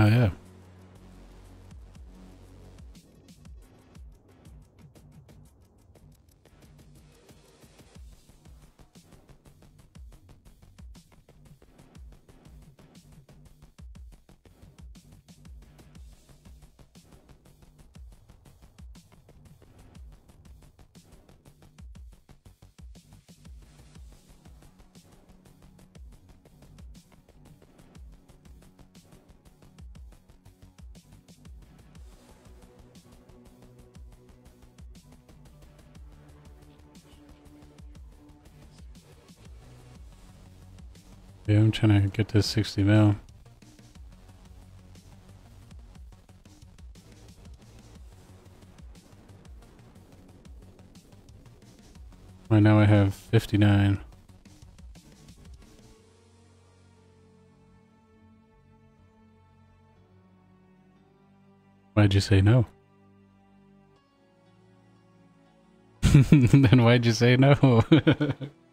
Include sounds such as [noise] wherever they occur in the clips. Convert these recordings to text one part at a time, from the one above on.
Oh yeah. I'm trying to get to 60 mil. Right now I have 59. Why'd you say no? [laughs] then why'd you say no? [laughs]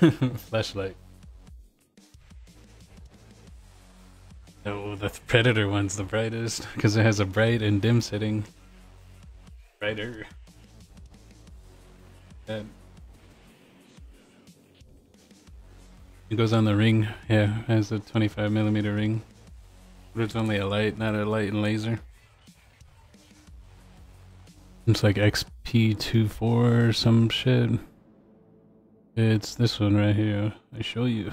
[laughs] Flashlight. Oh, the Predator one's the brightest because it has a bright and dim setting. Brighter. That. It goes on the ring. Yeah, has a 25 millimeter ring. But it's only a light, not a light and laser. It's like XP24 or some shit. It's this one right here. I show you.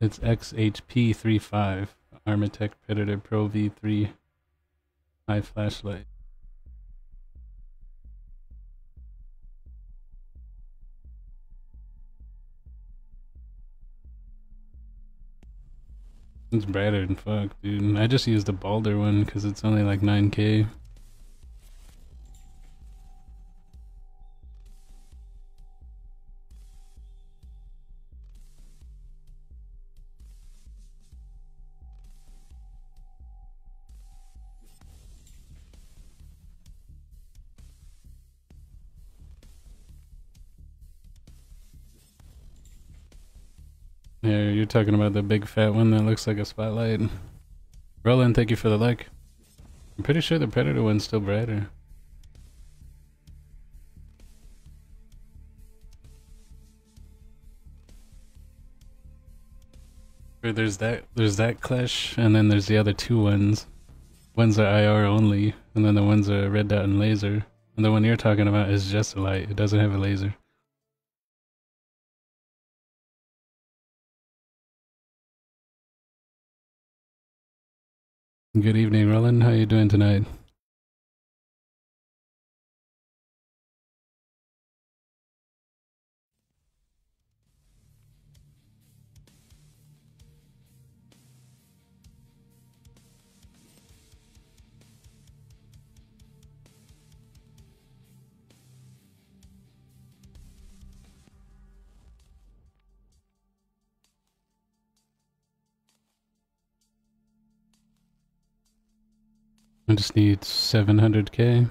It's XHP35 Armytek Predator Pro V3 high flashlight. It's brighter than fuck, dude. I just used the Baldr one because it's only like 9k. Talking about the big fat one that looks like a spotlight. Roland, thank you for the like. I'm pretty sure the Predator one's still brighter. There's that there's that Klesch, and then there's the other two ones. Ones are IR only, and then the ones are red dot and laser. And the one you're talking about is just a light. It doesn't have a laser. Good evening, Roland. How are you doing tonight? just need 700k.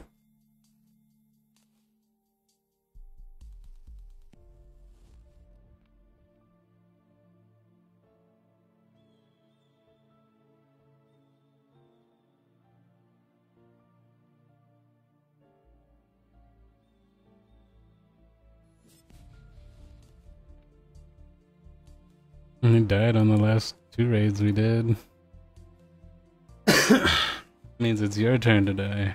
And he died on the last two raids we did. Means it's your turn today.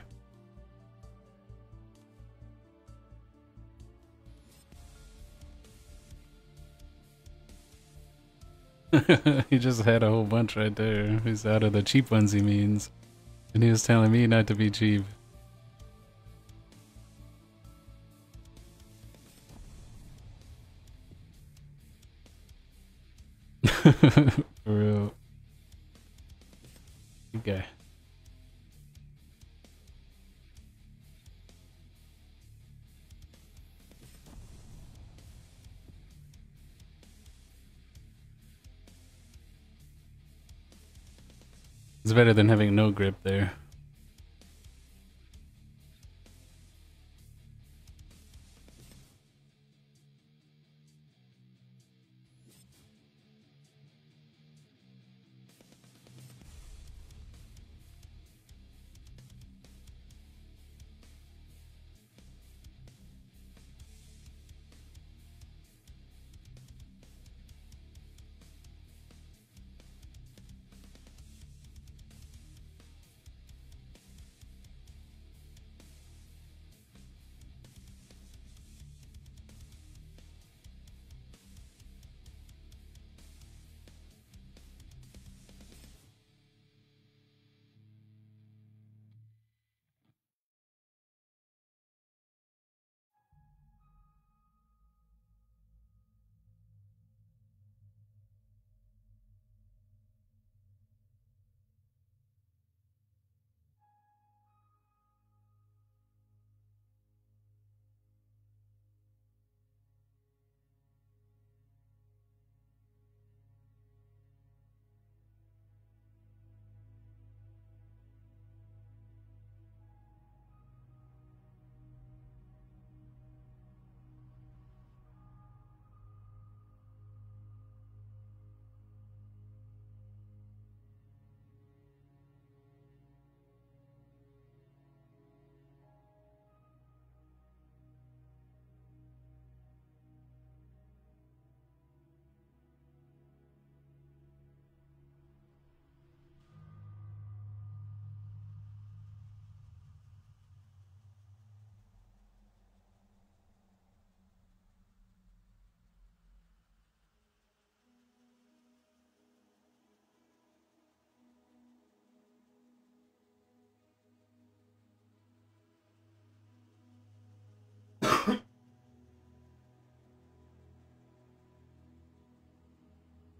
[laughs] he just had a whole bunch right there. He's out of the cheap ones, he means. And he was telling me not to be cheap. Better than having no grip there.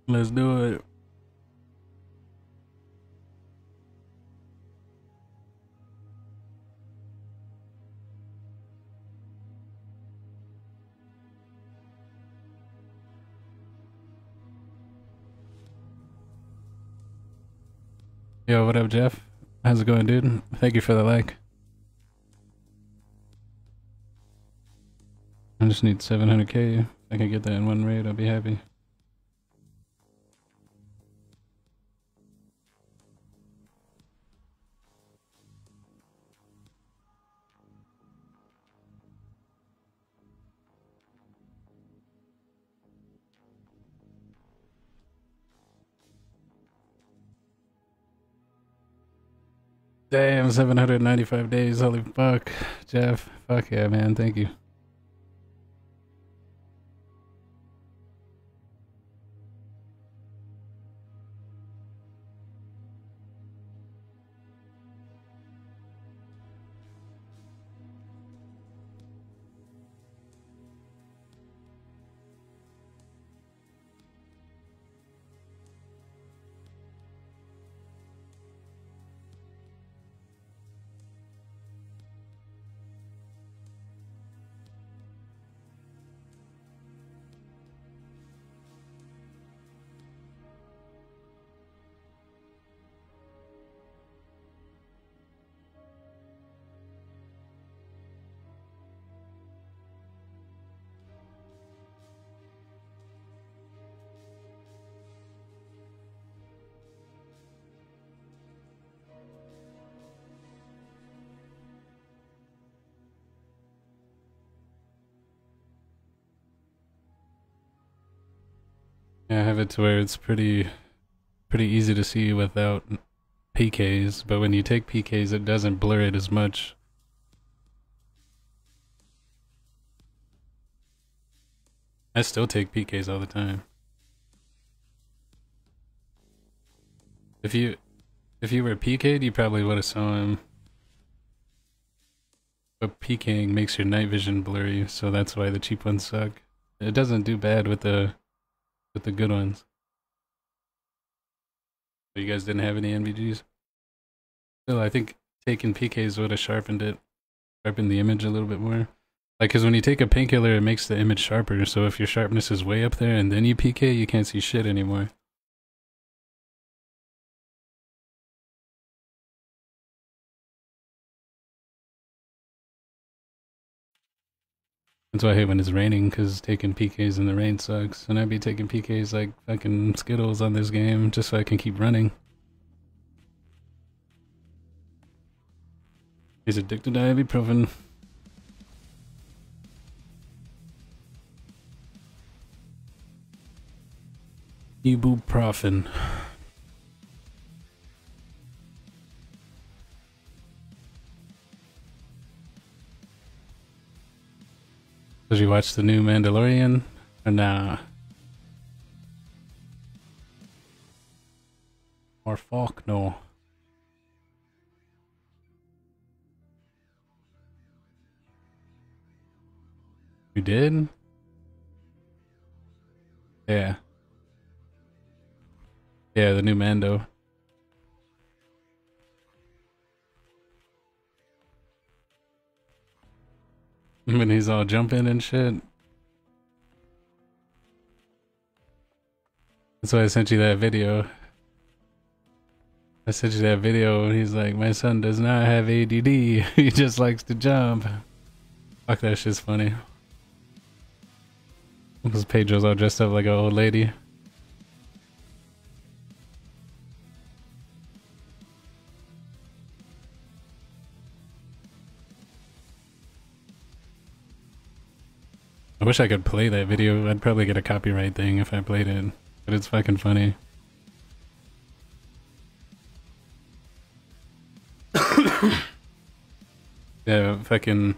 Let's do it. Yo, what up, Jeff? How's it going, dude? Thank you for the like. I just need 700k. If I can get that in one raid, I'll be happy. Damn, 795 days. Holy fuck. Jeff, fuck yeah, man. Thank you. To where it's pretty pretty easy to see without PKs, but when you take PKs it doesn't blur it as much. I still take PKs all the time. If you if you were PK'd, you probably would have saw him. But PKing makes your night vision blurry, so that's why the cheap ones suck. It doesn't do bad with the with the good ones. So you guys didn't have any NVGs? Still, I think taking PKs would have sharpened it, sharpened the image a little bit more. Like, because when you take a painkiller, it makes the image sharper. So if your sharpness is way up there and then you PK, you can't see shit anymore. That's why I hate when it's raining, because taking PKs in the rain sucks. And I'd be taking PKs like fucking Skittles on this game, just so I can keep running. He's addicted to ibuprofen. Ibuprofen. Did you watch the new Mandalorian? Or nah? Or fuck no. You did? Yeah. Yeah, the new Mando. [laughs] When he's all jumping and shit. That's why I sent you that video. I sent you that video and he's like, my son does not have ADD. [laughs] he just likes to jump. Fuck, that shit's funny. Because Pedro's all dressed up like an old lady. I wish I could play that video. I'd probably get a copyright thing if I played it. But it's fucking funny. [coughs] yeah, fucking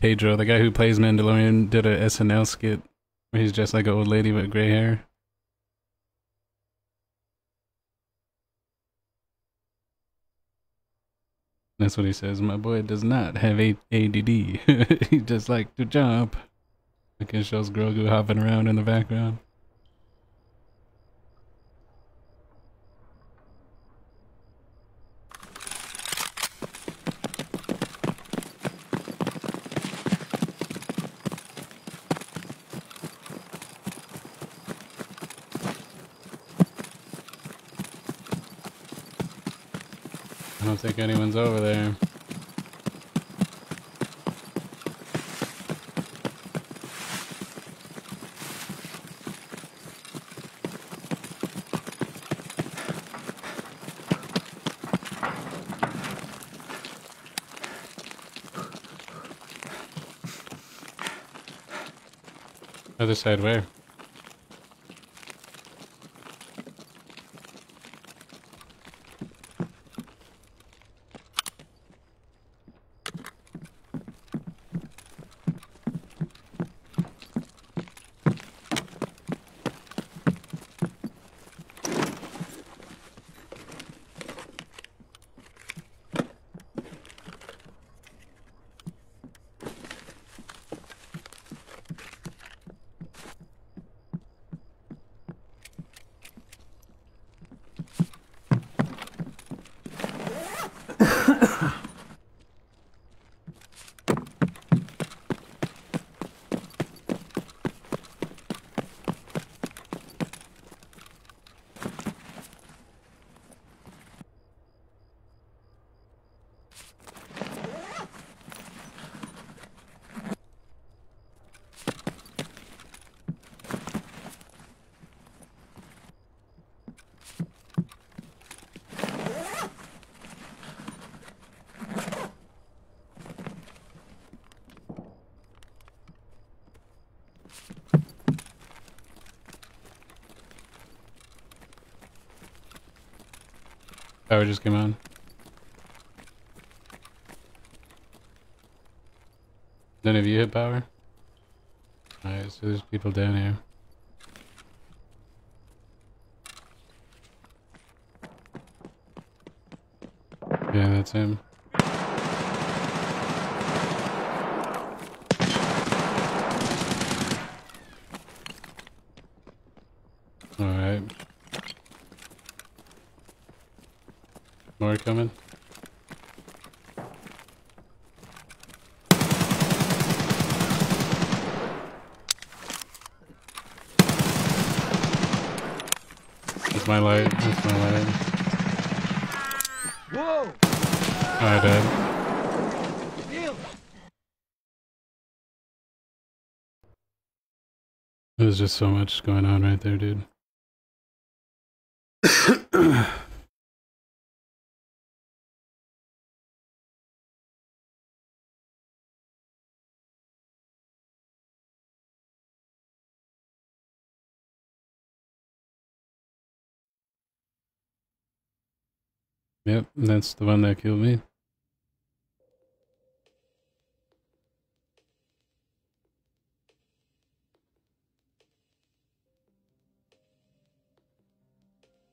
Pedro, the guy who plays Mandalorian, did a SNL skit where he's just like an old lady with gray hair. That's what he says. My boy does not have ADD. [laughs] he just like to jump. Like it shows Grogu hopping around in the background. I don't think anyone's over there. Other side where? Just came on. None of you hit power? Alright, so there's people down here. Yeah, that's him. Alright. More coming? That's my light. That's my light. Whoa! I died. There's just so much going on right there, dude. That's the one that killed me.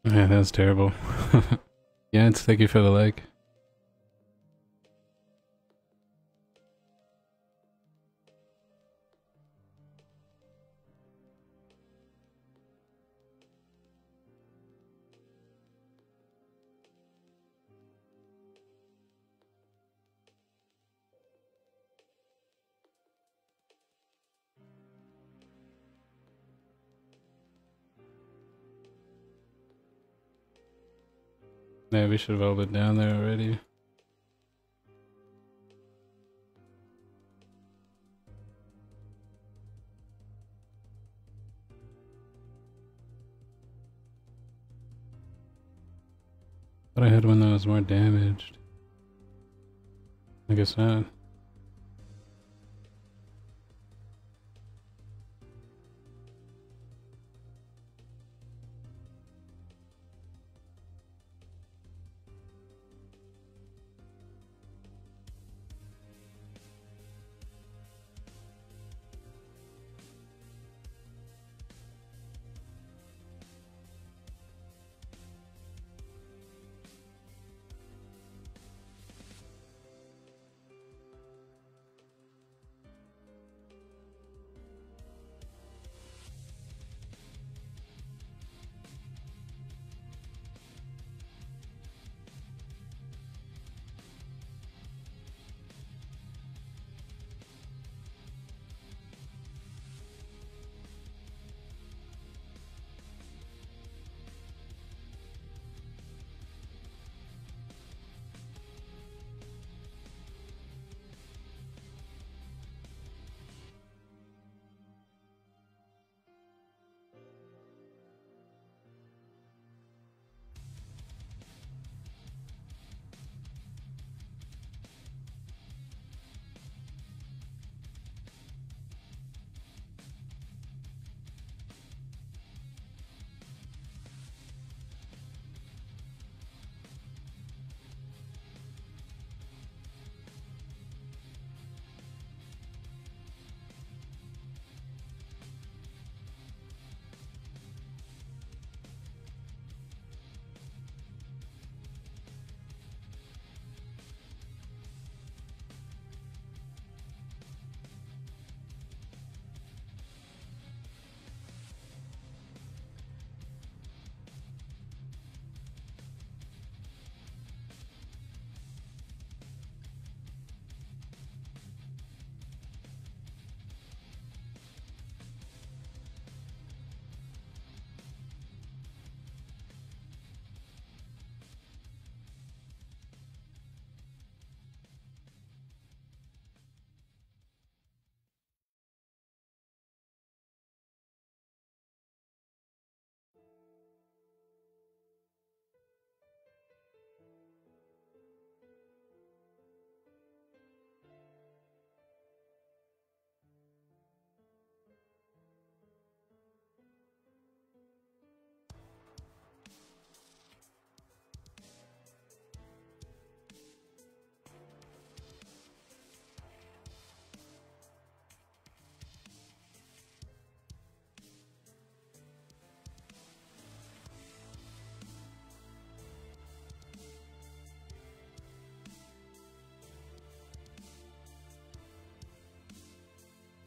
Yeah, that's terrible. [laughs] yeah, it's thank you for the like. Yeah, we should have all been down there already. But I had one that was more damaged. I guess not.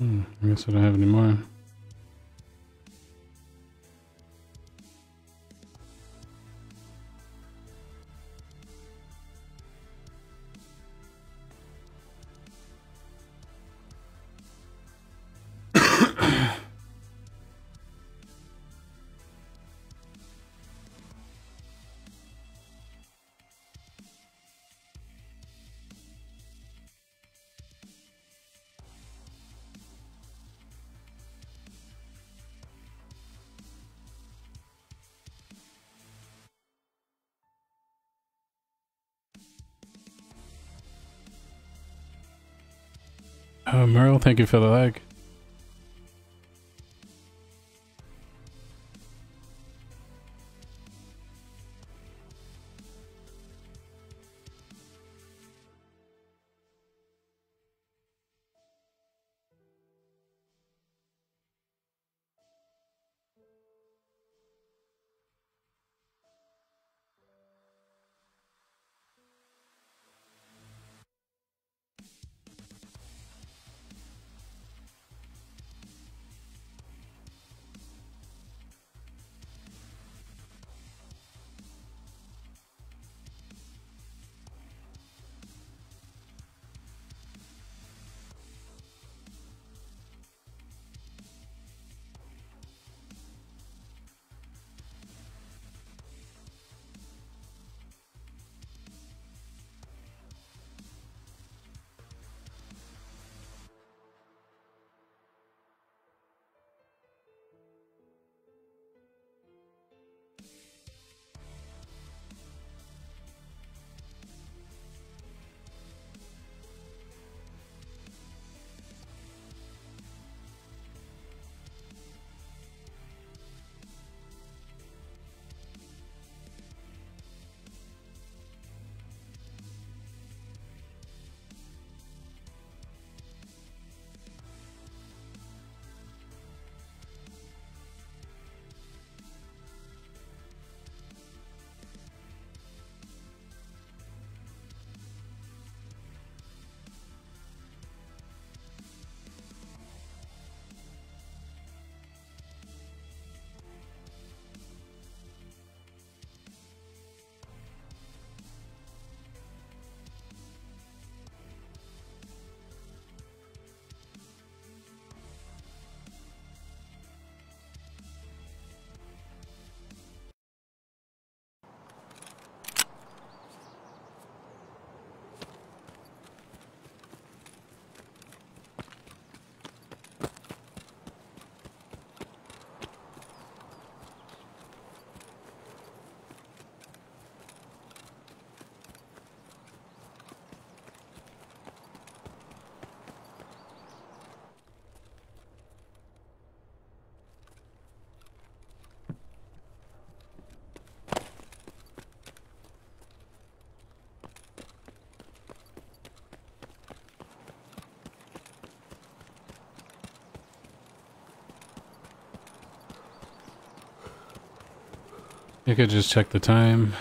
Hmm, I guess I don't have any more. Uh, oh, Merle, thank you for the like. You could just check the time.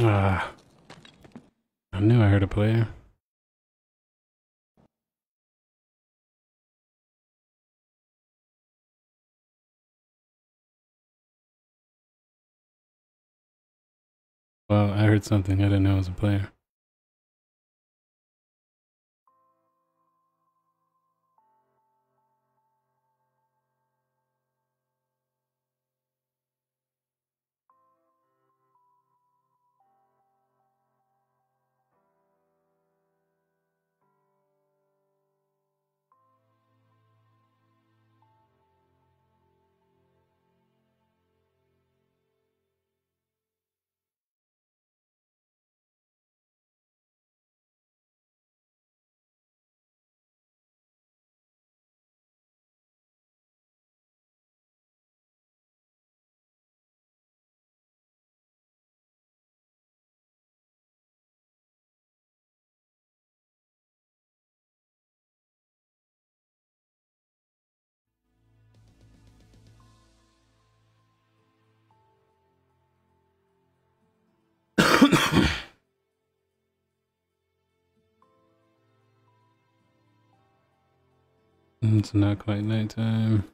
Ah. I knew I heard a player. Well, I heard something. I didn't know was a player. Mm, it's not quite nighttime.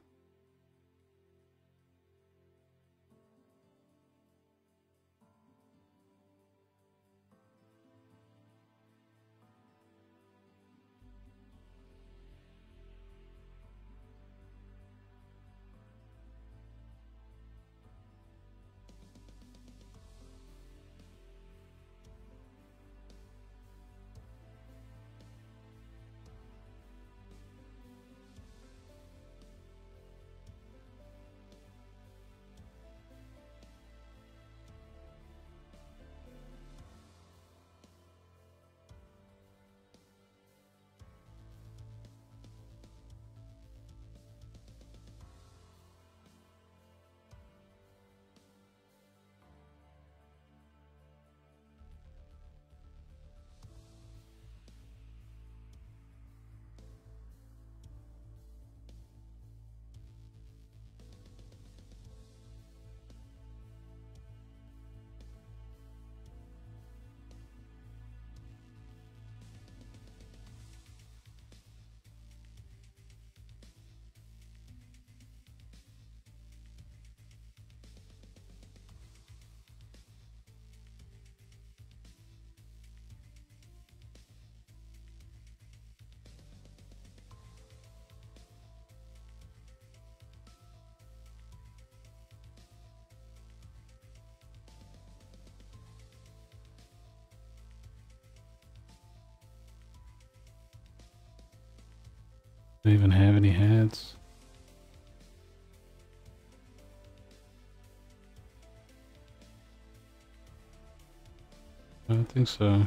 Do they even have any hats? I don't think so.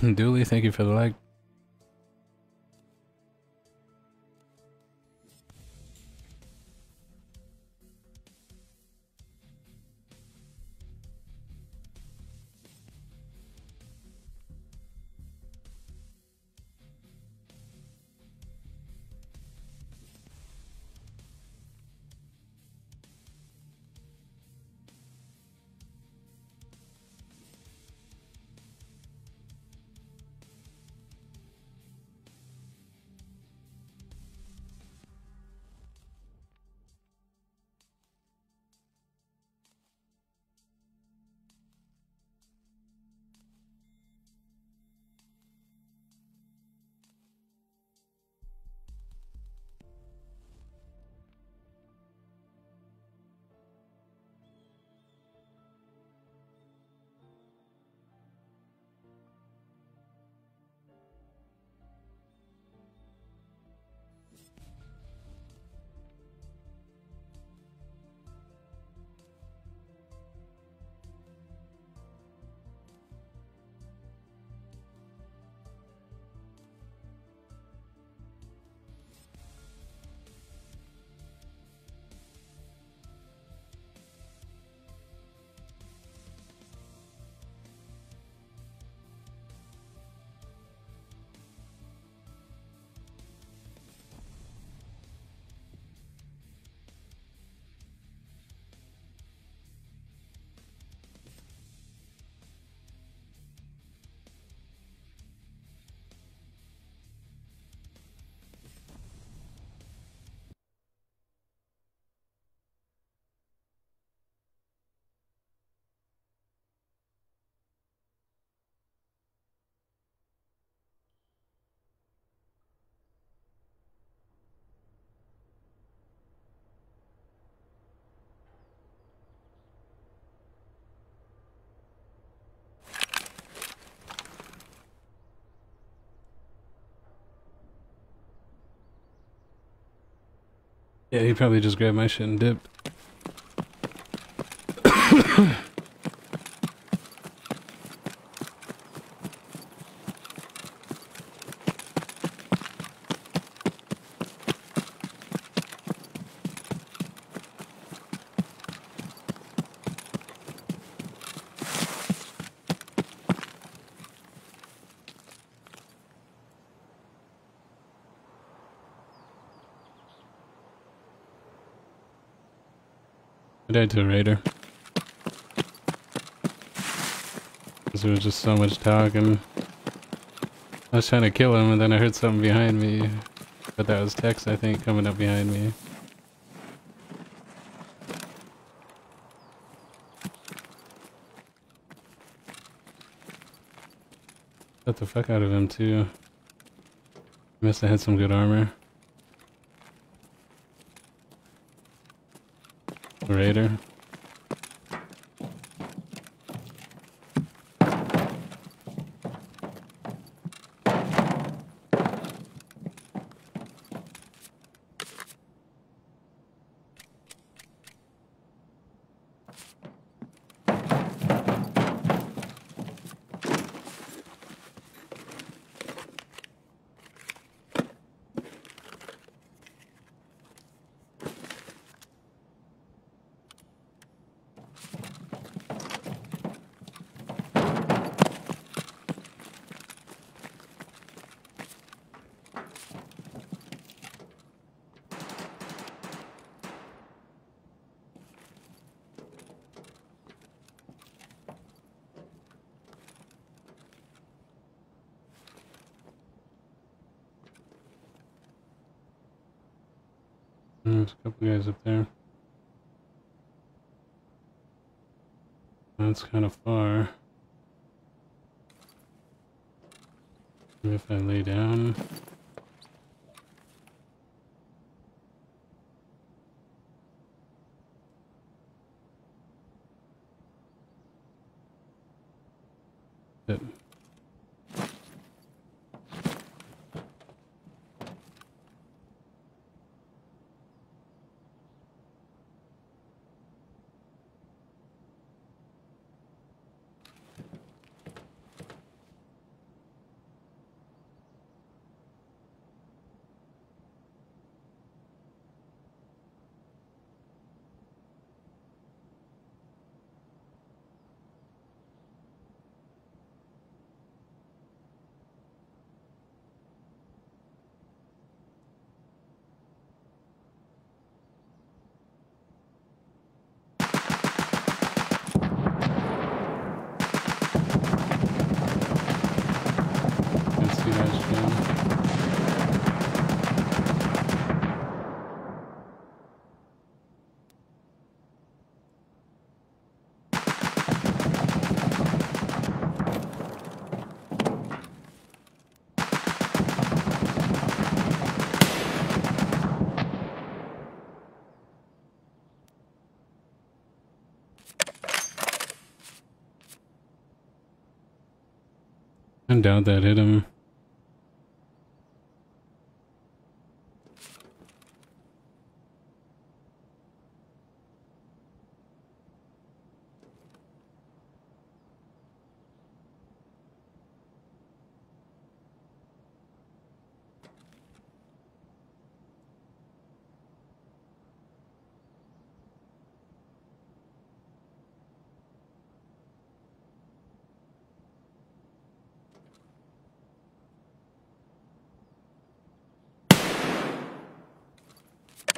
[laughs] Dooley, thank you for the like. Yeah, he probably just grabbed my shit and dipped. To a raider. Because there was just so much talking. I was trying to kill him and then I heard something behind me. But that was Tex, I think, coming up behind me. Got the fuck out of him too. Must have had some good armor. Raider. Doubt that hit him.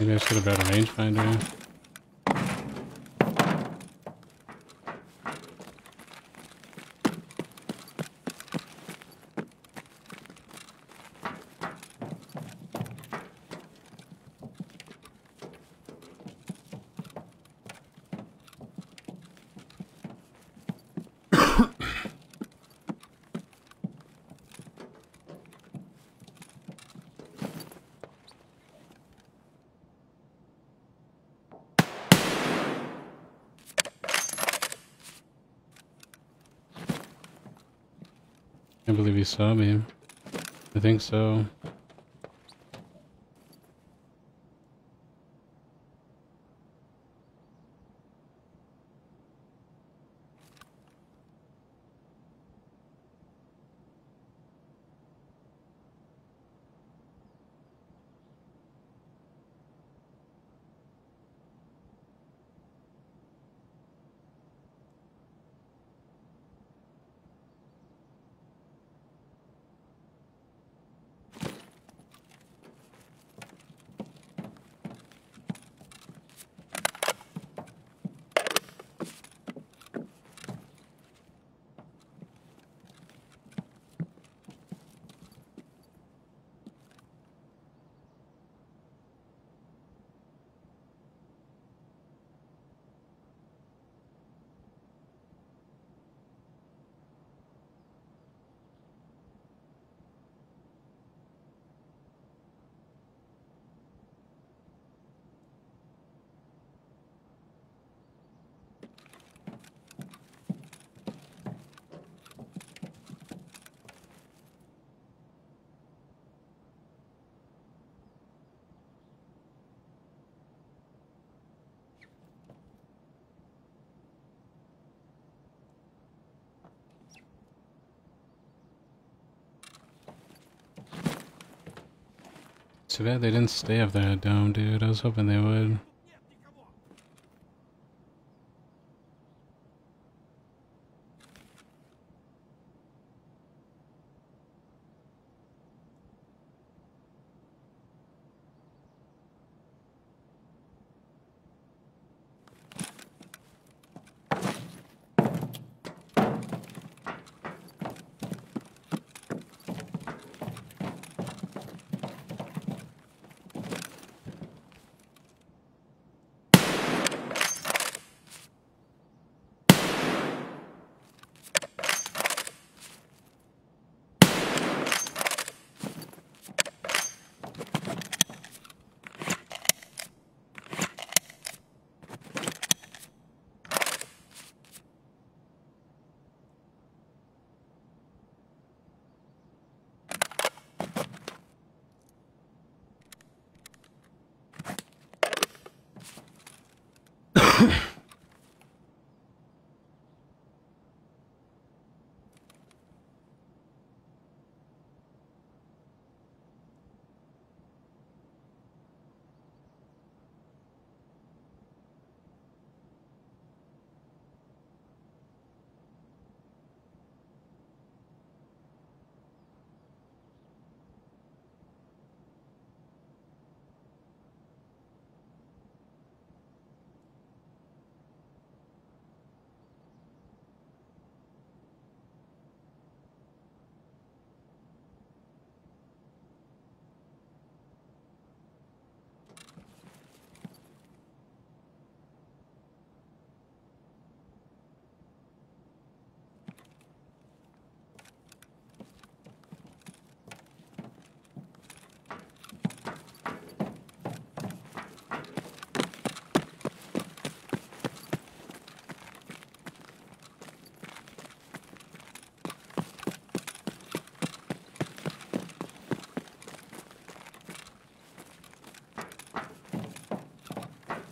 Maybe I should have brought a rangefinder. He saw me. I think so. Too bad they didn't stay up there at Dome, dude. I was hoping they would.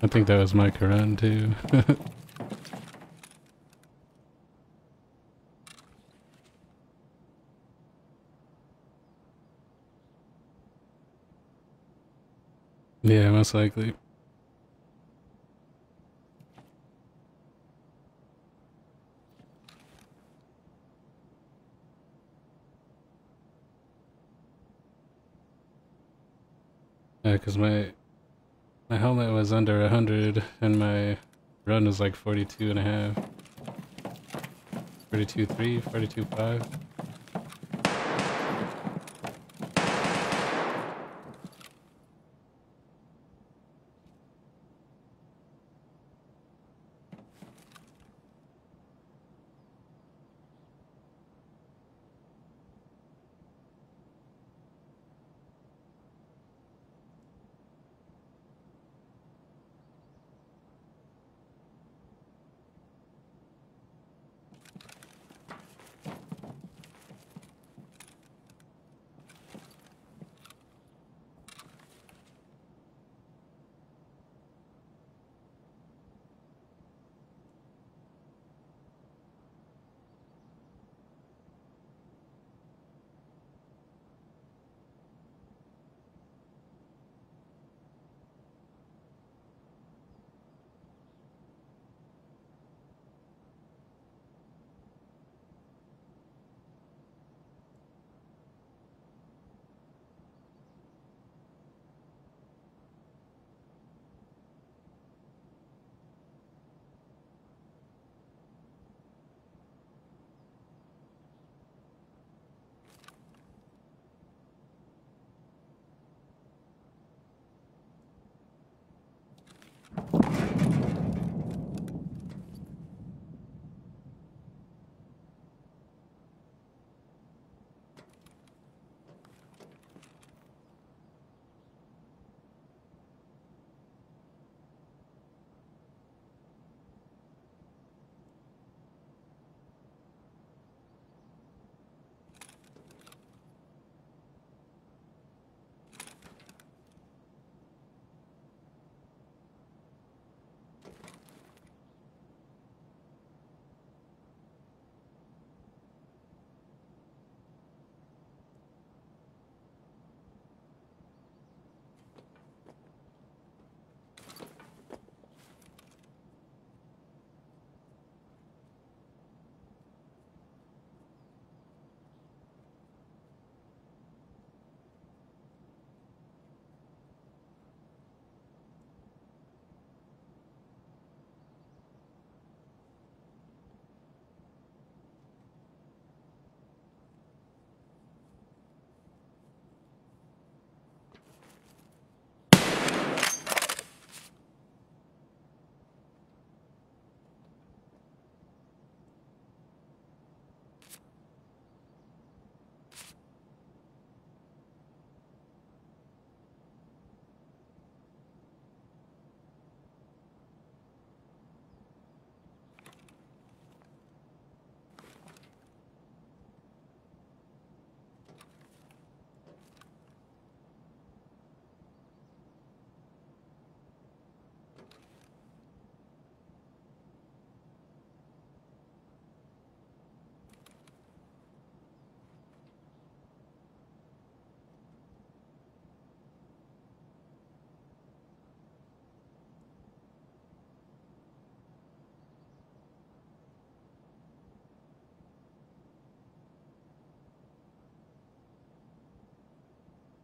I think that was my Quran too. [laughs] yeah, most likely. Yeah, because my my helmet was under 100 and my run was like 42 and a half. 42 3,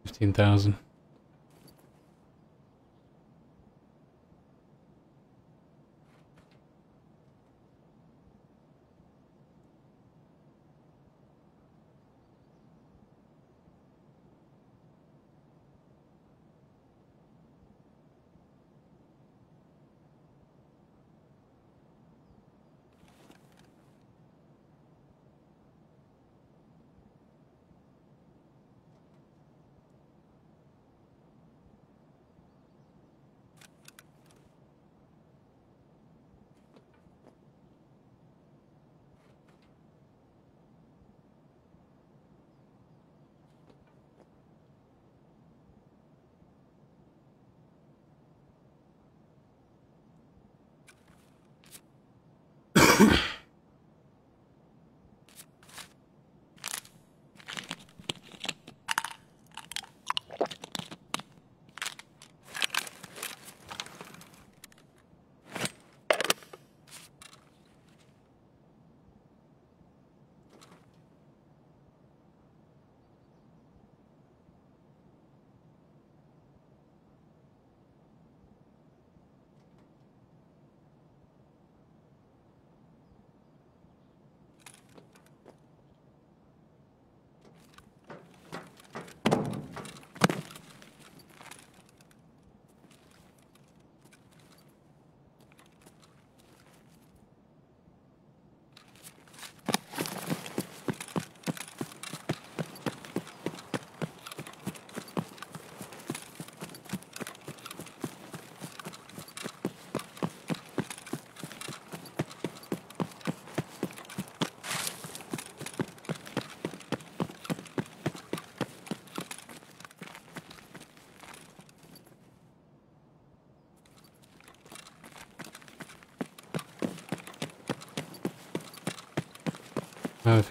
15,000. Uh, if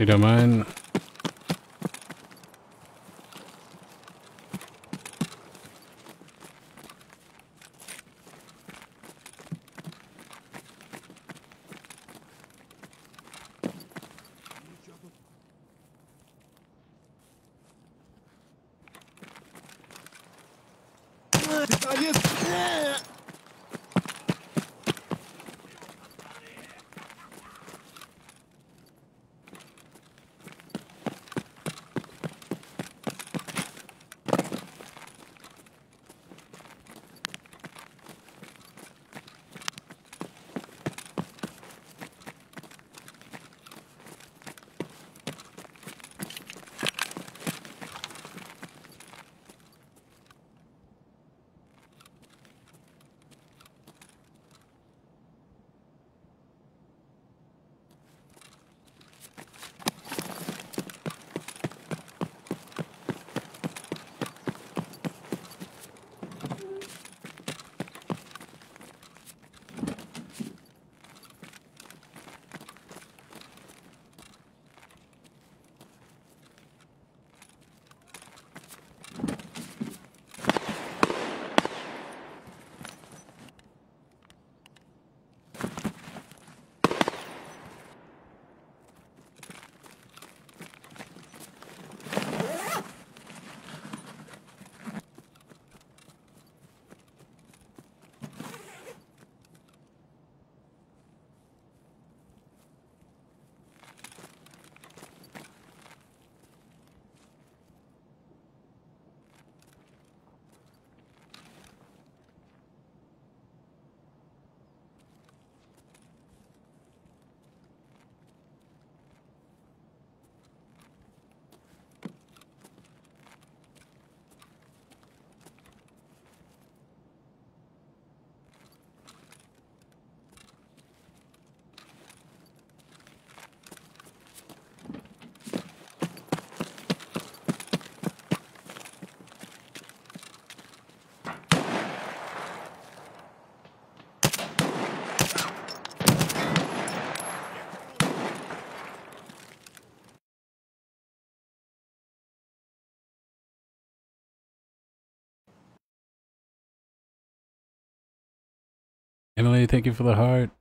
Emily, thank you for the heart.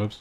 Whoops.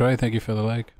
Troy, thank you for the like.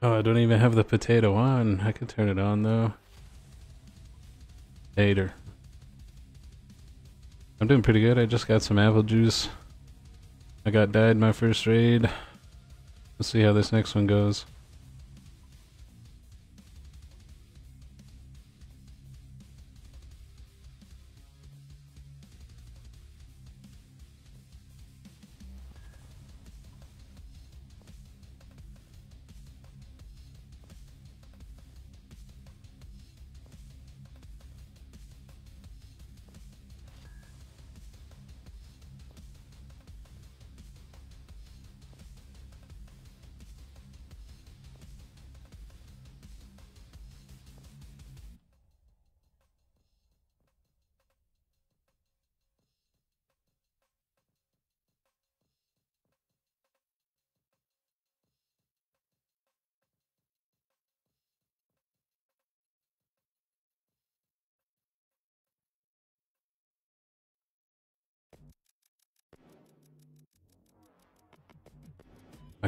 Oh, I don't even have the potato on. I could turn it on though. Hater. I'm doing pretty good. I just got some apple juice. I got died my first raid. Let's see how this next one goes.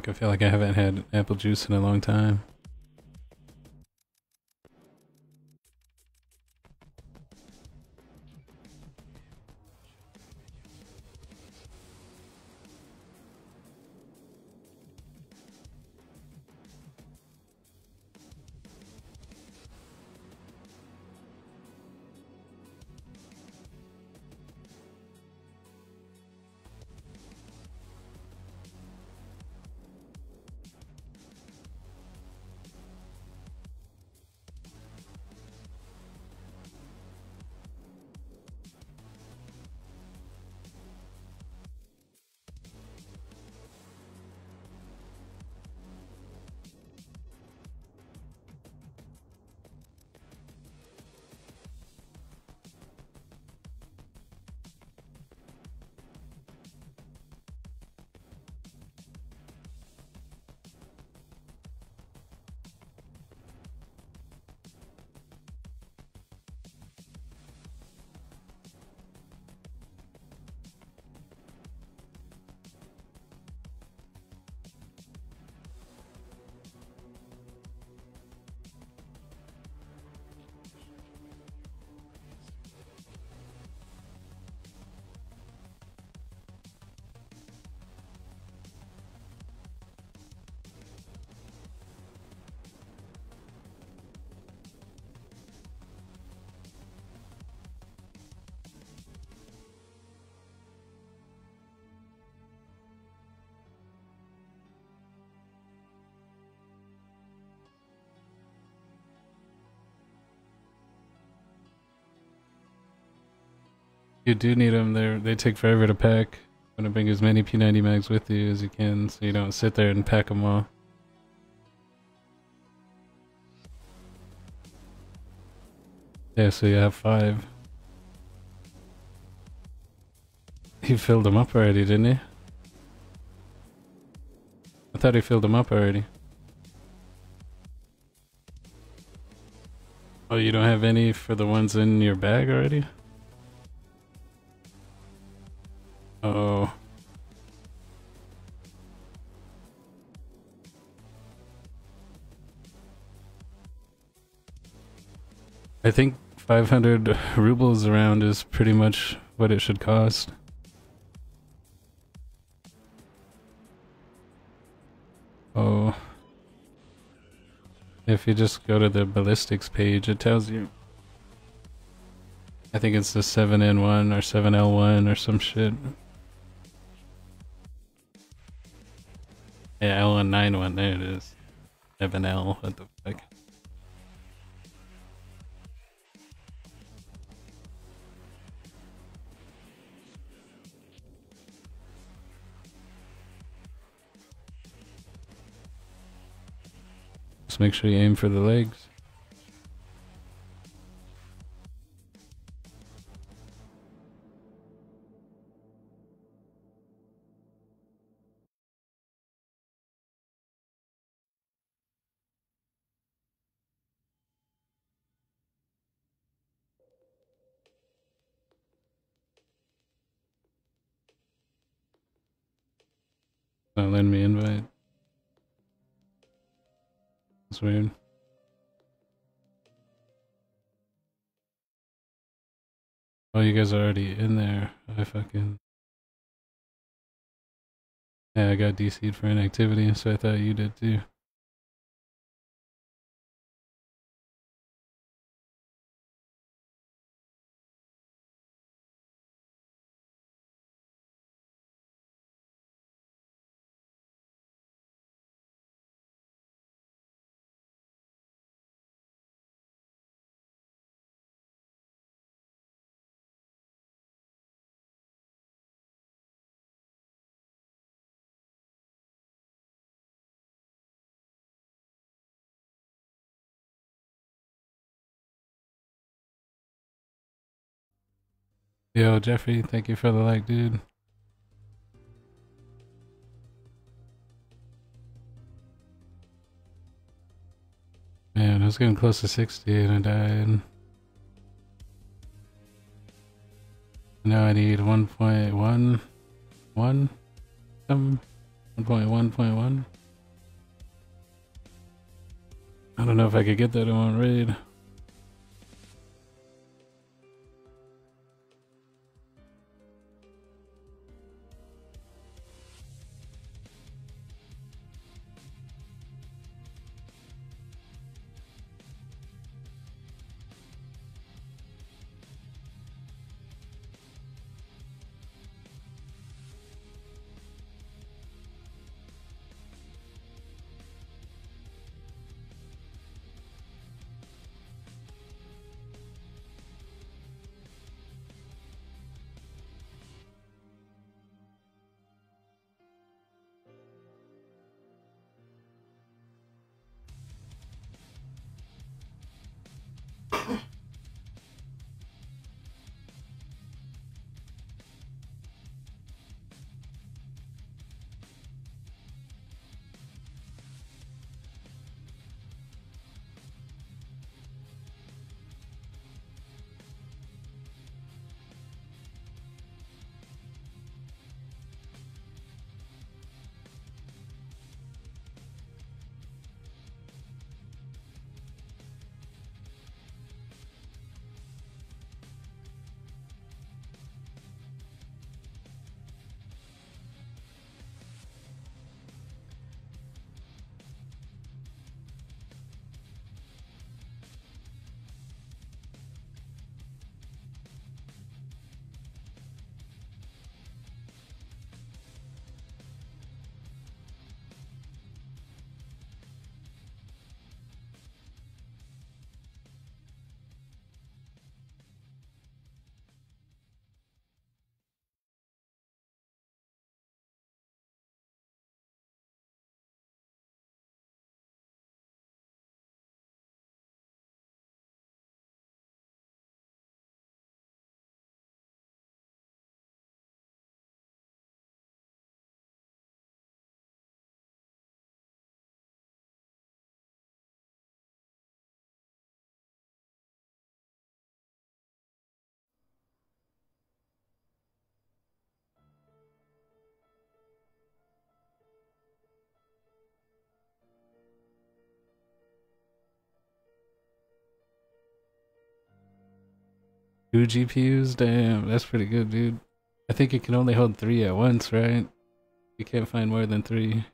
Like I feel like I haven't had apple juice in a long time. You do need them. They they take forever to pack. To bring as many P90 mags with you as you can, so you don't sit there and pack them all. Yeah, so you have five. He filled them up already, didn't he? I thought he filled them up already. Oh, you don't have any for the ones in your bag already? I think 500 rubles around is pretty much what it should cost. Oh. If you just go to the ballistics page, it tells you. I think it's the 7N1 or 7L1 or some shit. Yeah, L191, there it is. 7L, what the fuck. Make sure you aim for the legs. You guys are already in there. I fucking. Yeah, I got DC'd for inactivity, so I thought you did too. Yo, Jeffrey, thank you for the like, dude. Man, I was getting close to 60 and I died. Now I need 1.1, 1, some 1.1.1. I don't know if I could get that in one raid. Two GPUs? Damn, that's pretty good, dude. I think it can only hold three at once, right? You can't find more than three.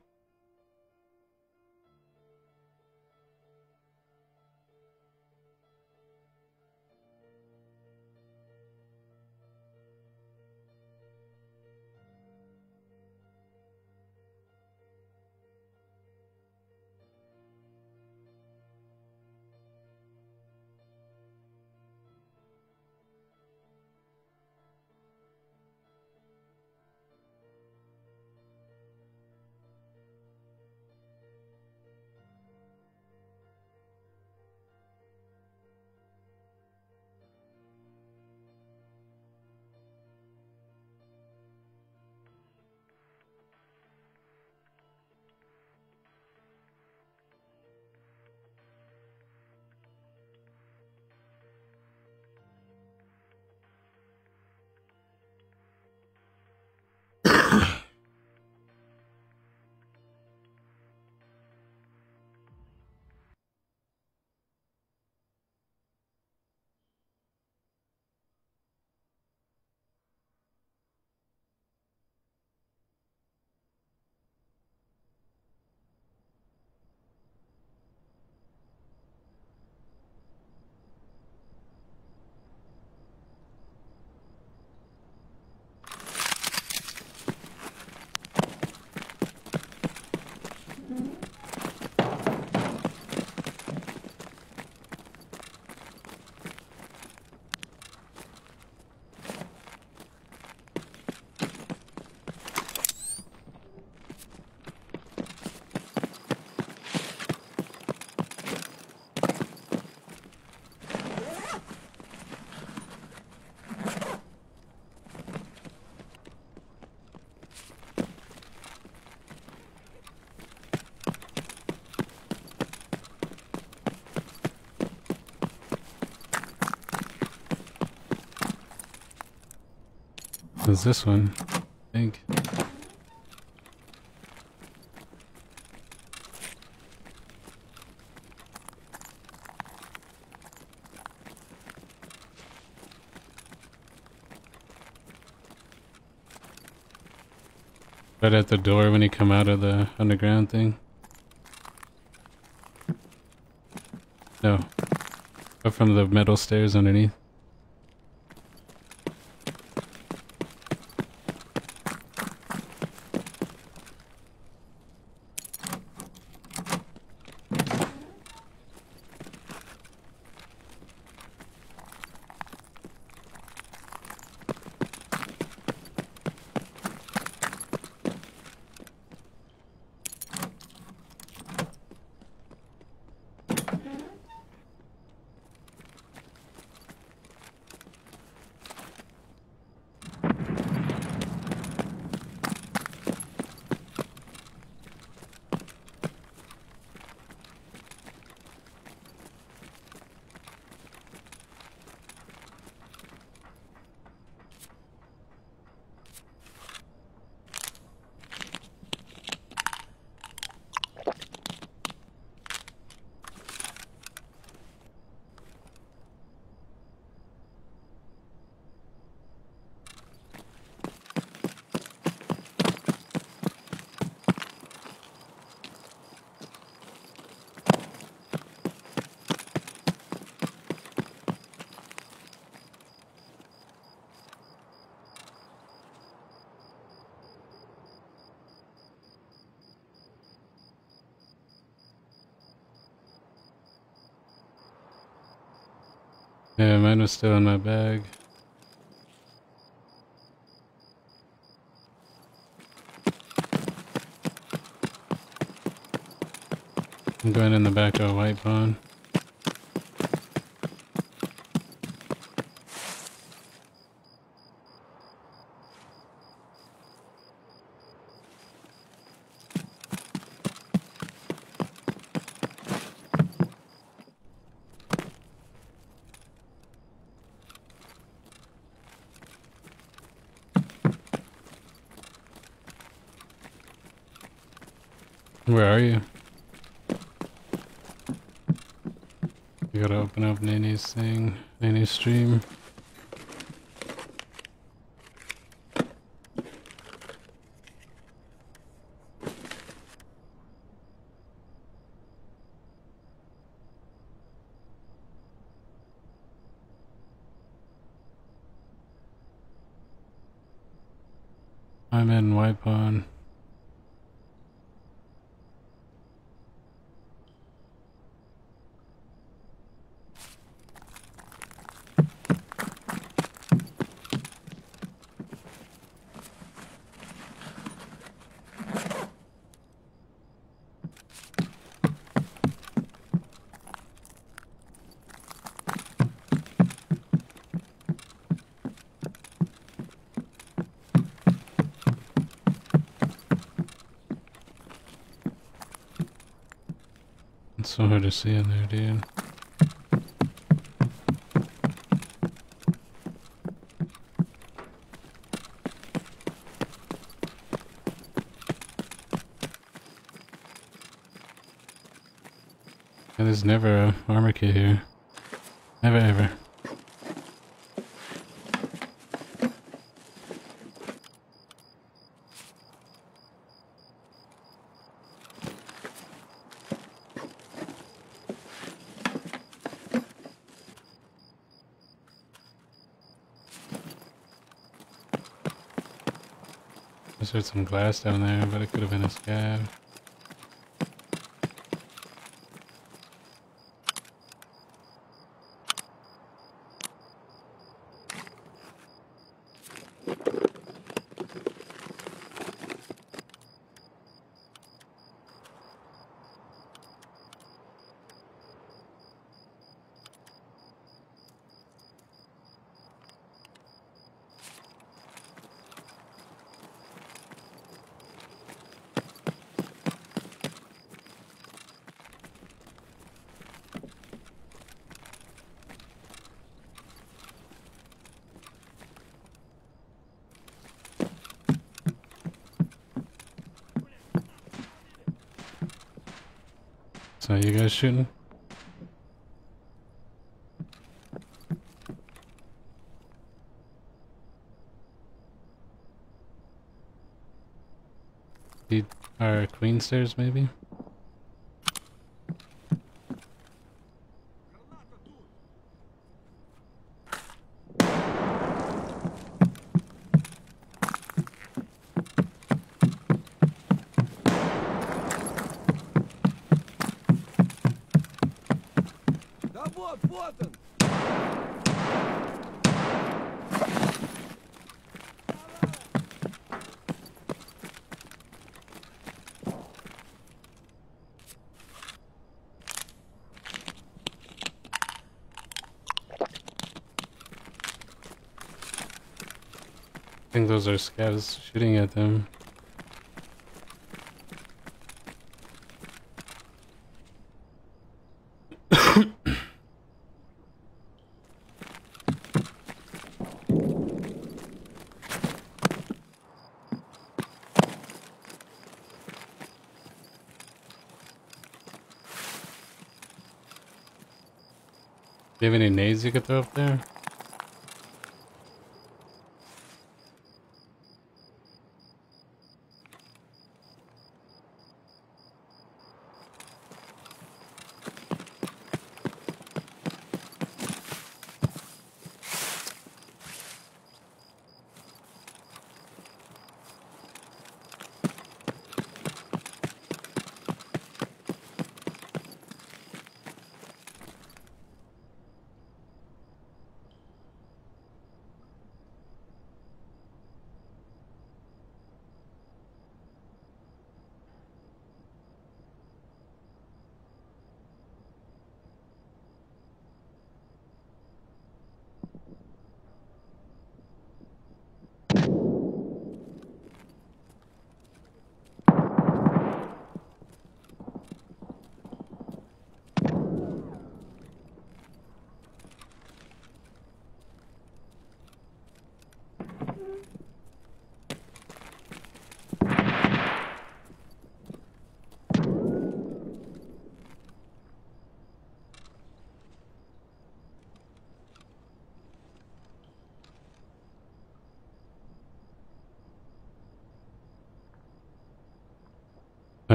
Was this one, I think. Right at the door when you come out of the underground thing. No. Up from the metal stairs underneath. Yeah, mine was still in my bag. I'm going in the back of a white pawn. Where are you? You gotta open up Nani's thing, Nani's stream. I'm in White Pawn. See in there, dude. And there's never a armor kit here. Never ever. Some glass down there, but it could have been a scav. Shooting? The, our uh, queen stairs maybe? I think those are scavs shooting at them. [coughs] Do you have any nades you could throw up there?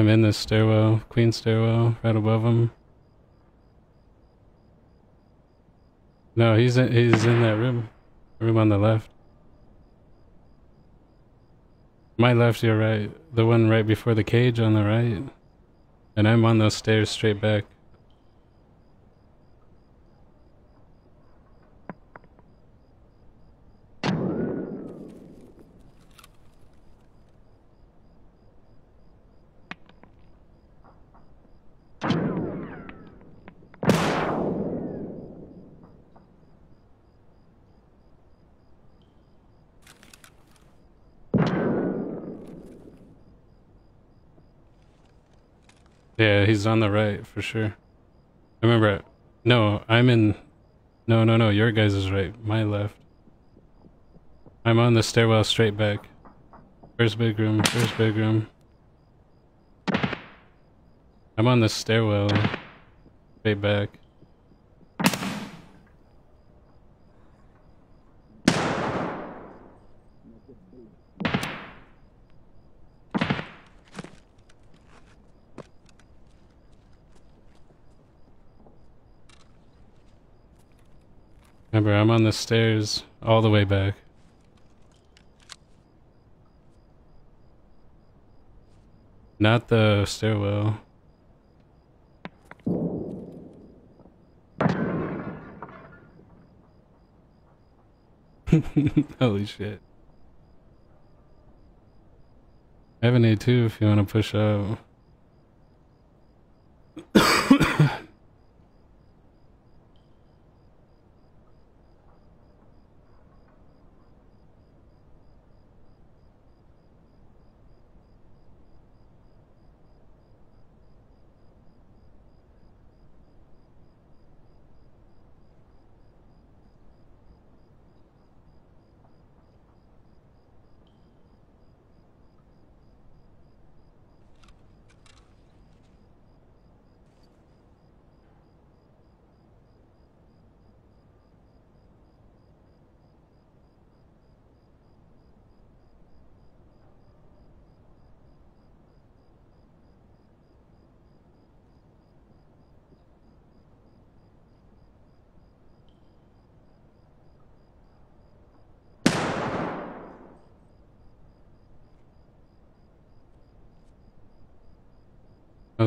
I'm in this stairwell, queen stairwell, right above him. No, he's in, he's in that room, room on the left. My left, your right, the one right before the cage on the right, and I'm on those stairs straight back. On the right for sure. I remember. No, I'm in. No, no, no. Your guys is right. My left. I'm on the stairwell straight back. First big room. First big room. I'm on the stairwell. Straight back. I'm on the stairs all the way back. Not the stairwell. [laughs] Holy shit. I have an A2 if you want to push out.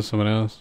Someone else.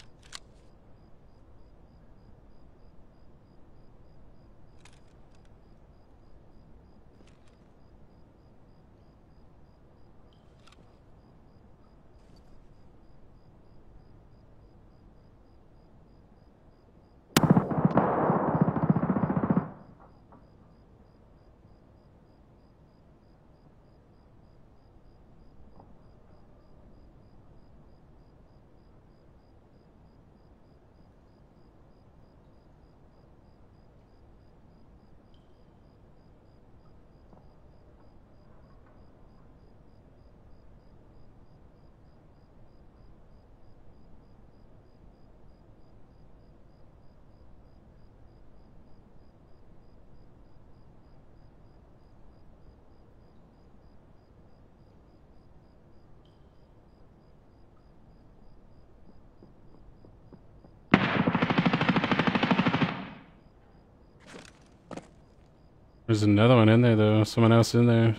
There's another one in there though. Someone else in there.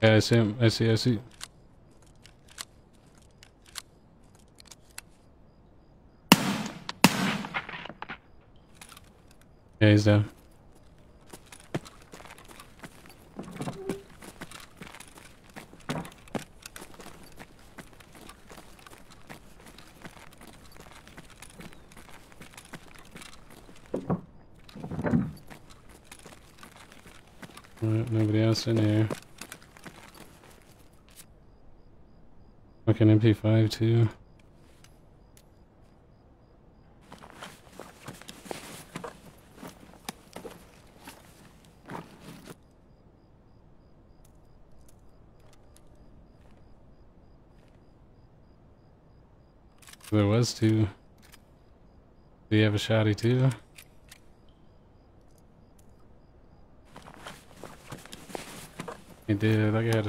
Yeah, I see him. I see. I see. Yeah, he's down. Alright, in here. Fucking MP5 too. There was two. Do you have a shotty too? He did. That guy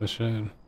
had some.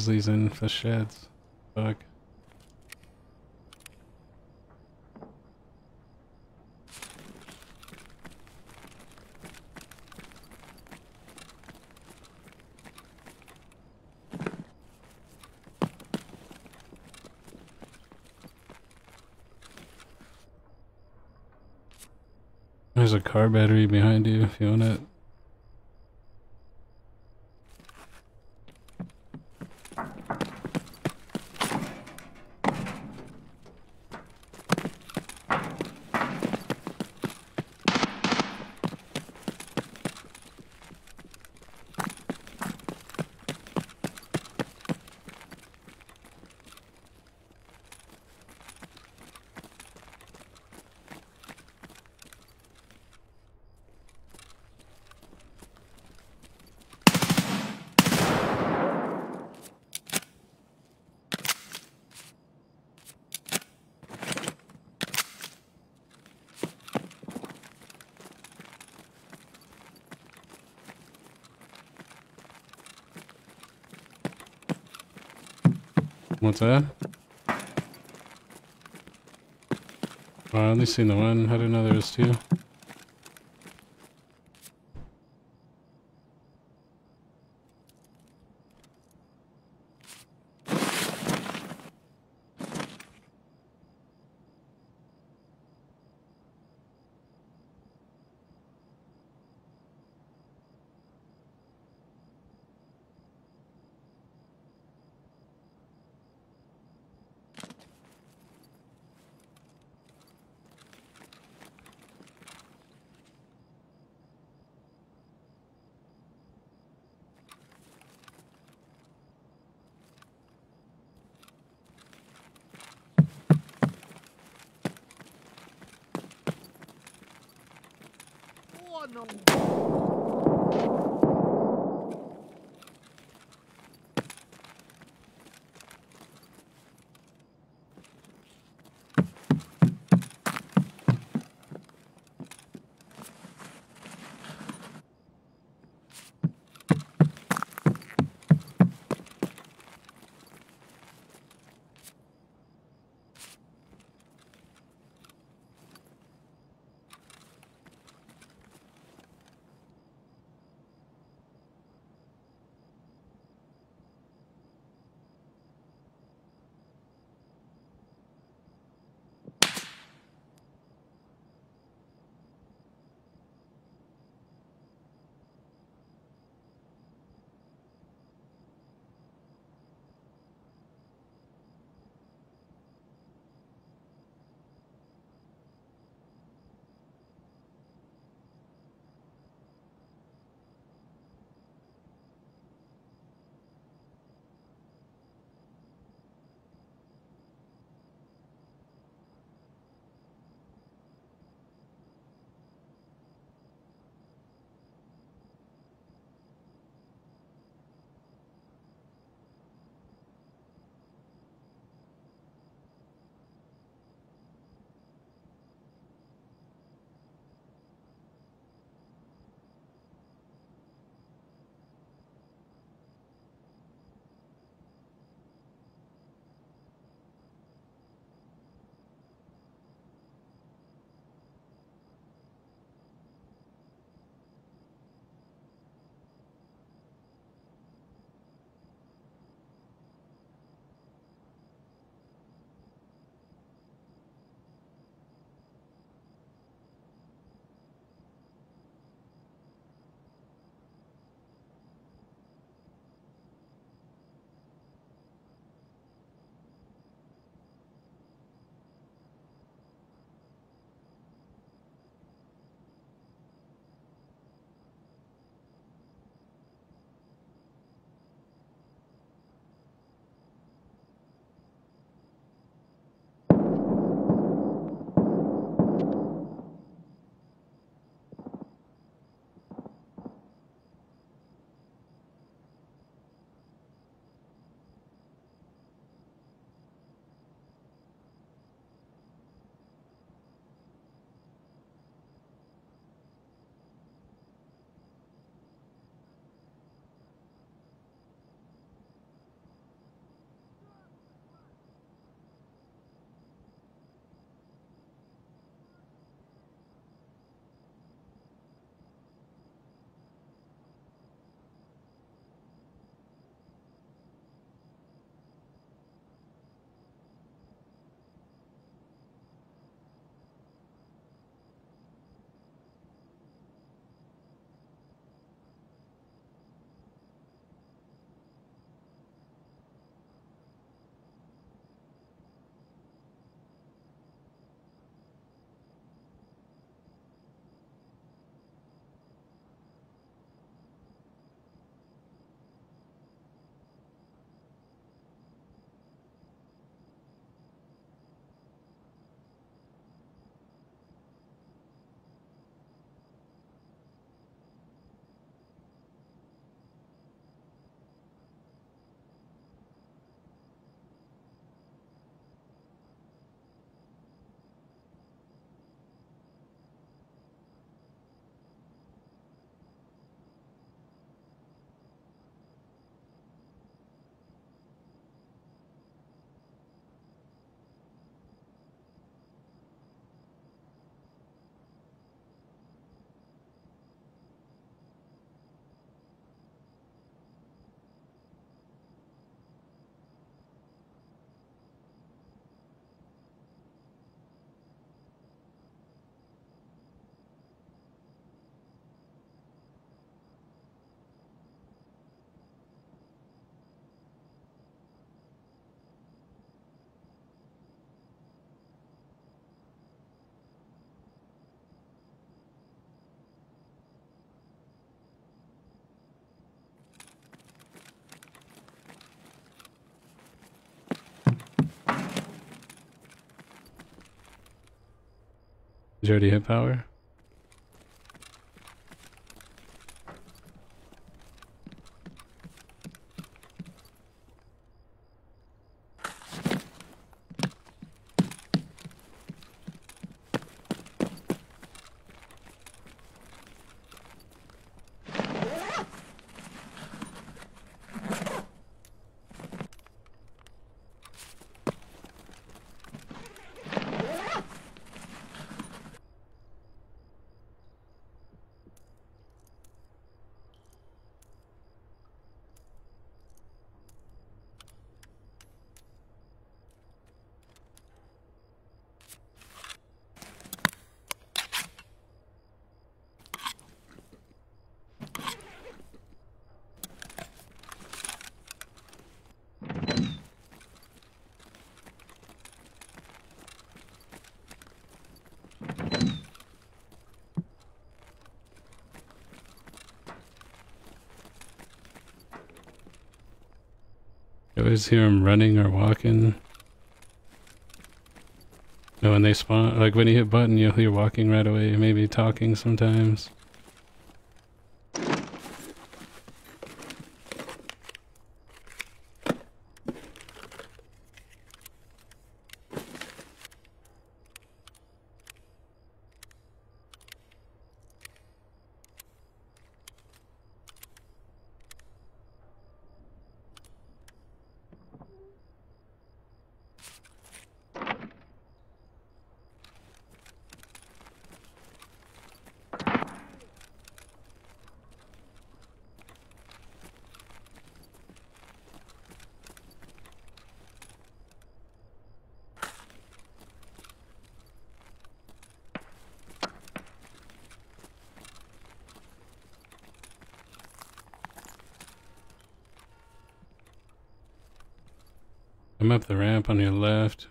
Grizzlies in the sheds? Fuck. There's a car battery behind you if you want it. That? Oh, I only seen the one. I didn't know there was two. Did you already always hear them running or walking. And when they spawn, like when you hit button, you'll hear walking right away, maybe talking sometimes. the ramp on your left.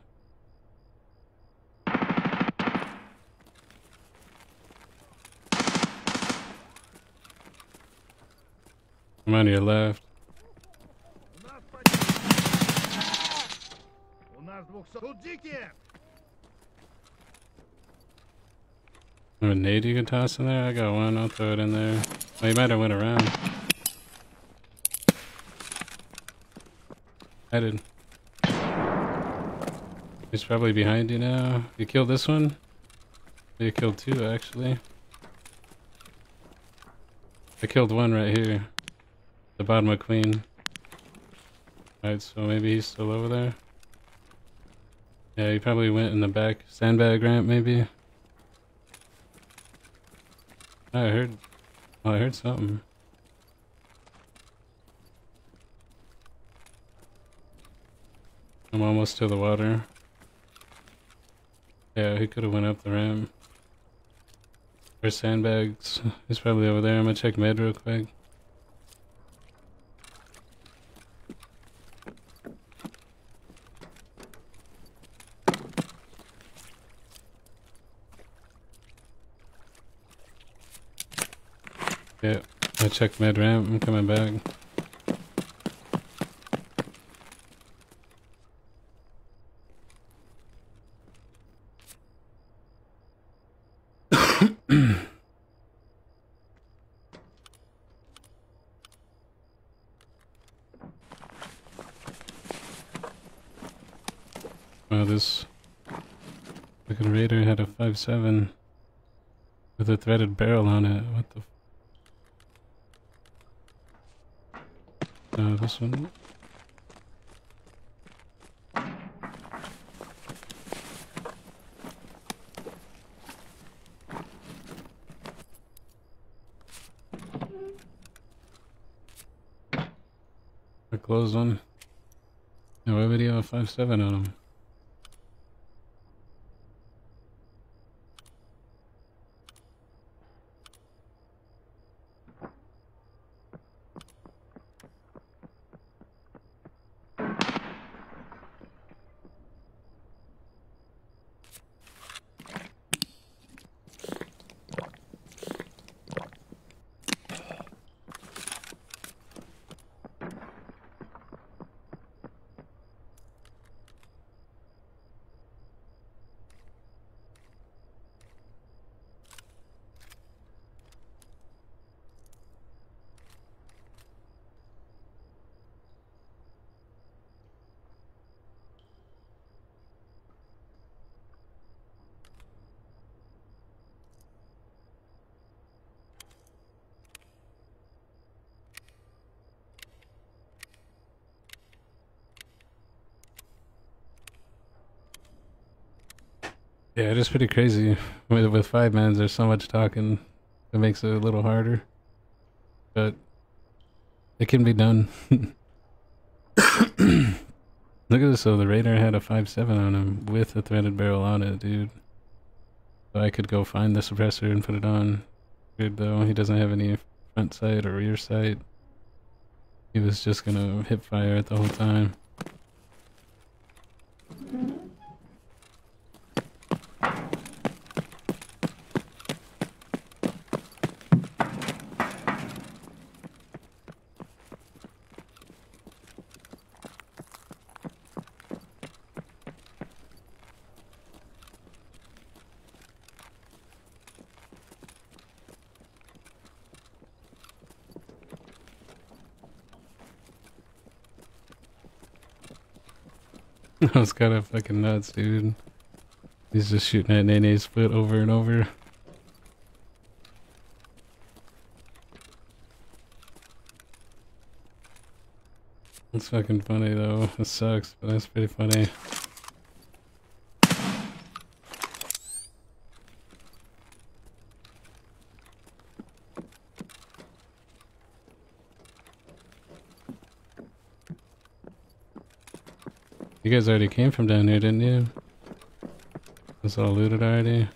Come on to your left. A nade you can toss in there? I got one, I'll throw it in there. Well, you might have went around. I did. Probably behind you now. You killed this one? You killed two, actually. I killed one right here. The bottom of Queen. Alright, so maybe he's still over there. Yeah, he probably went in the back sandbag ramp, maybe. Oh, I heard. Oh, I heard something. I'm almost to the water. Yeah, he could have went up the ramp. Or sandbags. He's probably over there. I'm gonna check med real quick. Yeah, I checked med ramp. I'm coming back. 5.57 with a threaded barrel on it. What the? No, uh, this one. A closed one. No, why would have a 5.7 on them. Is pretty crazy. With with five mans, there's so much talking. It makes it a little harder, but it can be done. [coughs] Look at this. So the Raider had a five seven on him with a threaded barrel on it, dude. So I could go find the suppressor and put it on. Good though. He doesn't have any front sight or rear sight. He was just gonna hip fire it the whole time. Kind of fucking nuts, dude. He's just shooting at Nene's foot over and over. It's fucking funny though. It sucks, but that's pretty funny. You guys already came from down here, didn't you? It's all looted already.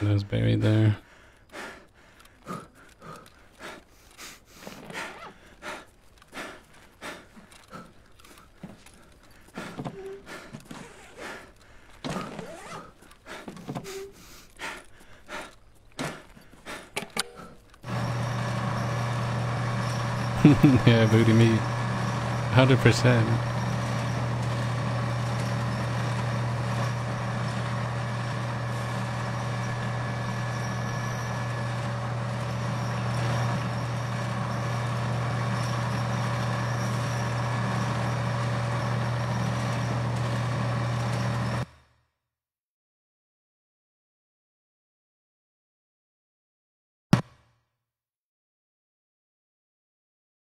It was buried there. [laughs] yeah, booty meat. 100%.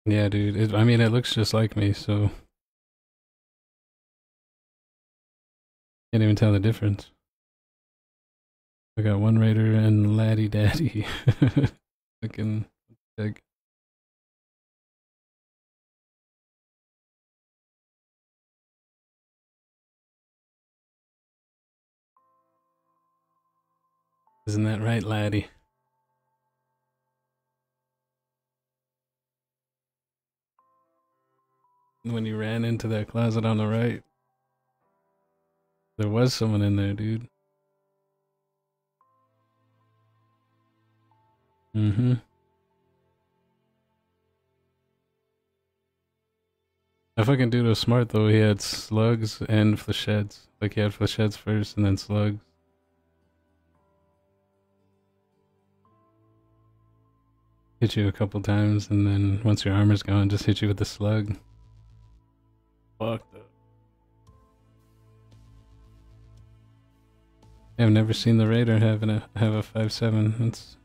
Yeah, dude. It, I mean, it looks just like me, so can't even tell the difference. I got one Raider and Laddie Daddy. [laughs] Like Isn't that right, Laddie? When you ran into that closet on the right. There was someone in there, dude. Mm-hmm. That fucking dude was smart though. He had slugs and flechettes. Like he had flechettes first and then slugs. Hit you a couple times and then once your armor's gone, just hit you with the slug. Fucked up. I've never seen the Raider having a have a five seven. That's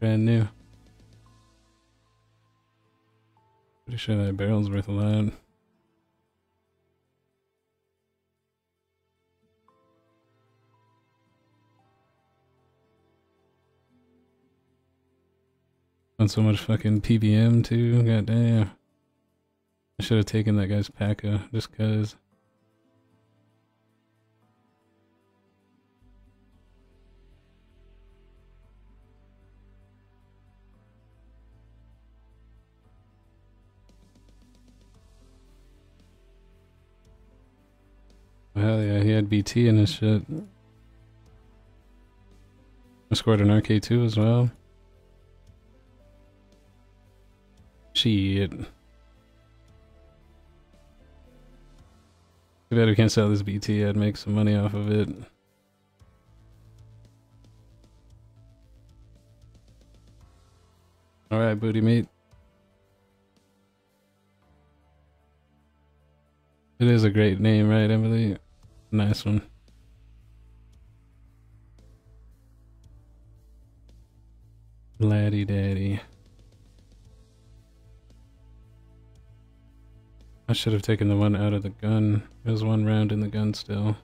brand new. Pretty sure that barrel's worth a lot. On so much fucking PVM too. God damn. I should have taken that guy's P.A.C.A. just cause. Hell yeah, he had BT in his shit. I scored an RK2 as well. Shit. Too bad we can't sell this BT. I'd make some money off of it. Alright, booty meat. It is a great name, right, Emily? Nice one. Laddie Daddy. I should have taken the one out of the gun. There's one round in the gun still.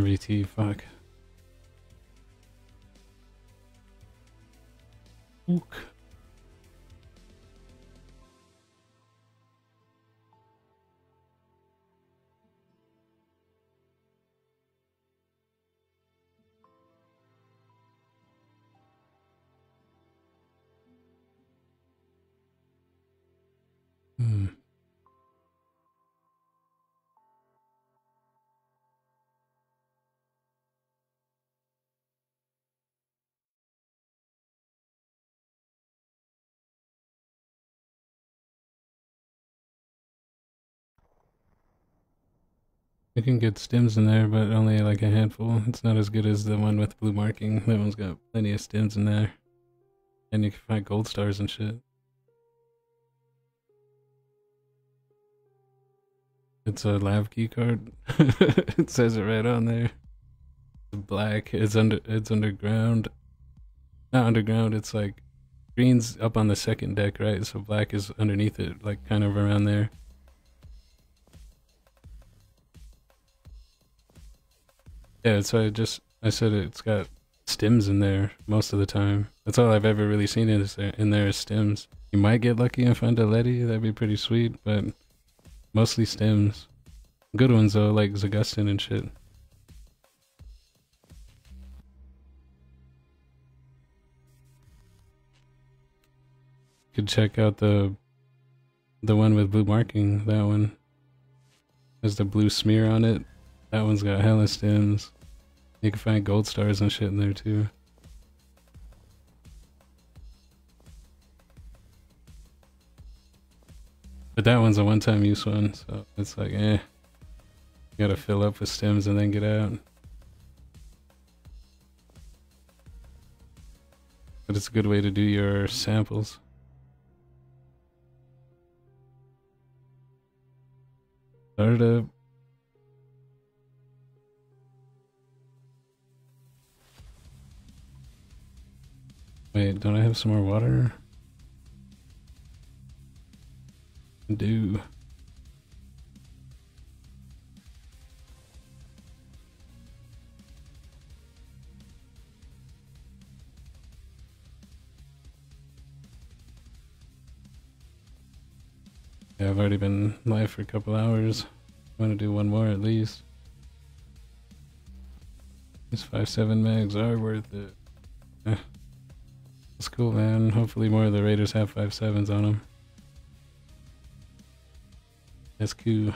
More VT. Fuck. Ook. You can get stems in there, but only like a handful. It's not as good as the one with blue marking. That one's got plenty of stems in there. And you can find gold stars and shit. It's a lab key card. [laughs] it says it right on there. It's black. It's under it's underground. Not underground, it's like green's up on the second deck, right? So black is underneath it, like kind of around there. Yeah, so I just I said it's got stems in there most of the time. That's all I've ever really seen in there. In there is stems. You might get lucky and find a Letty. That'd be pretty sweet, but mostly stems. Good ones though, like Zagustin and shit. Could check out the the one with blue marking. That one has the blue smear on it. That one's got hella stems. You can find gold stars and shit in there too. But that one's a one-time use one, so it's like, eh. You gotta fill up with stems and then get out. But it's a good way to do your samples. Start Wait, don't I have some more water? Do. Yeah, I've already been live for a couple hours. I want to do one more at least. These 5-7 mags are worth it. That's cool, man. Hopefully more of the Raiders have 5-7s on them. That's cool.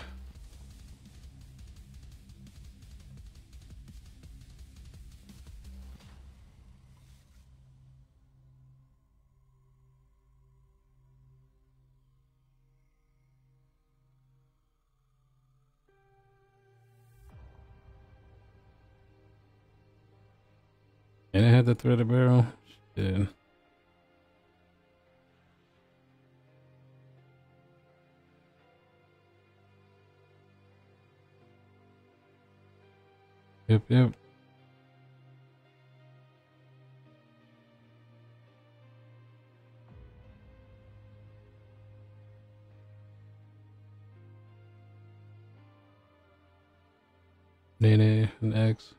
And I had the threaded barrel. Shit. Yep, yep. Nene and X.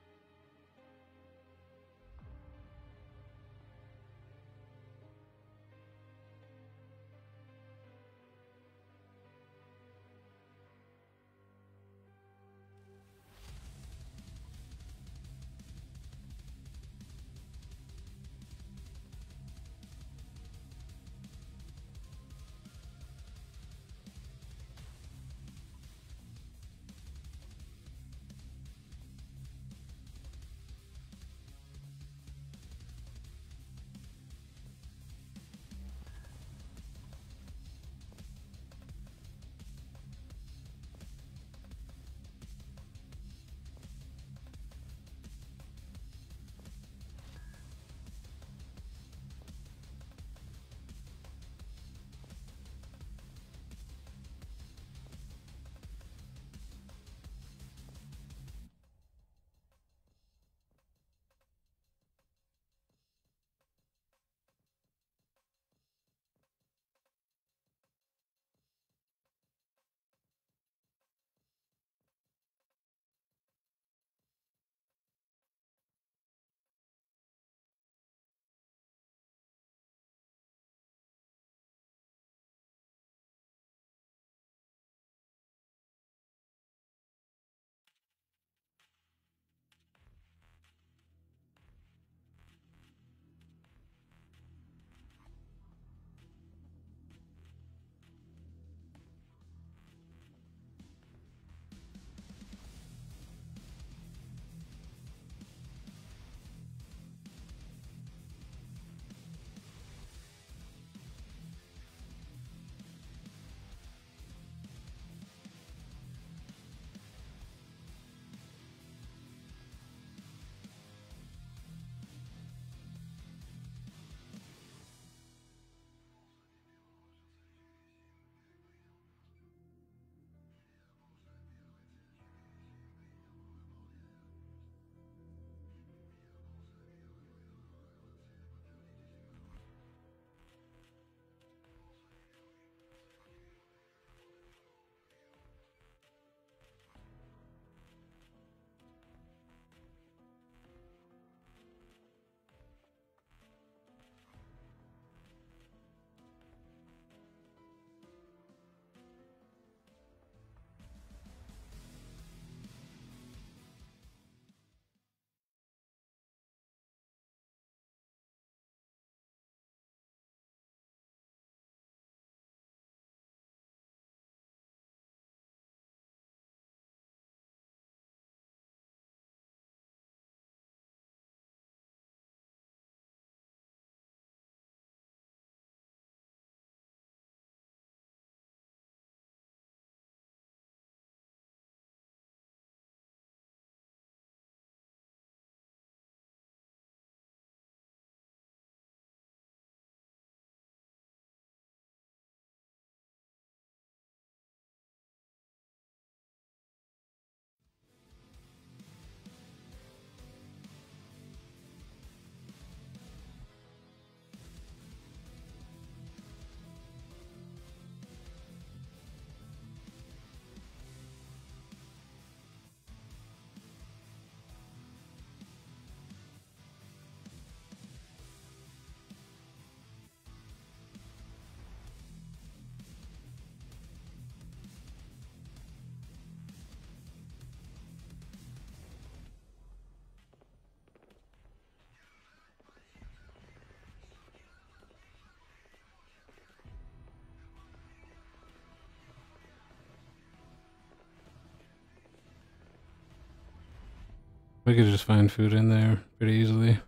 We could just find food in there pretty easily.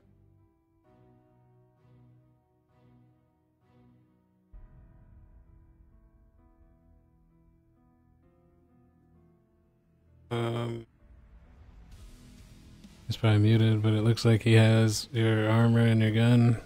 Um, He's probably muted, but it looks like he has your armor and your gun.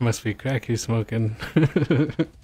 Must be crack he's smoking. [laughs]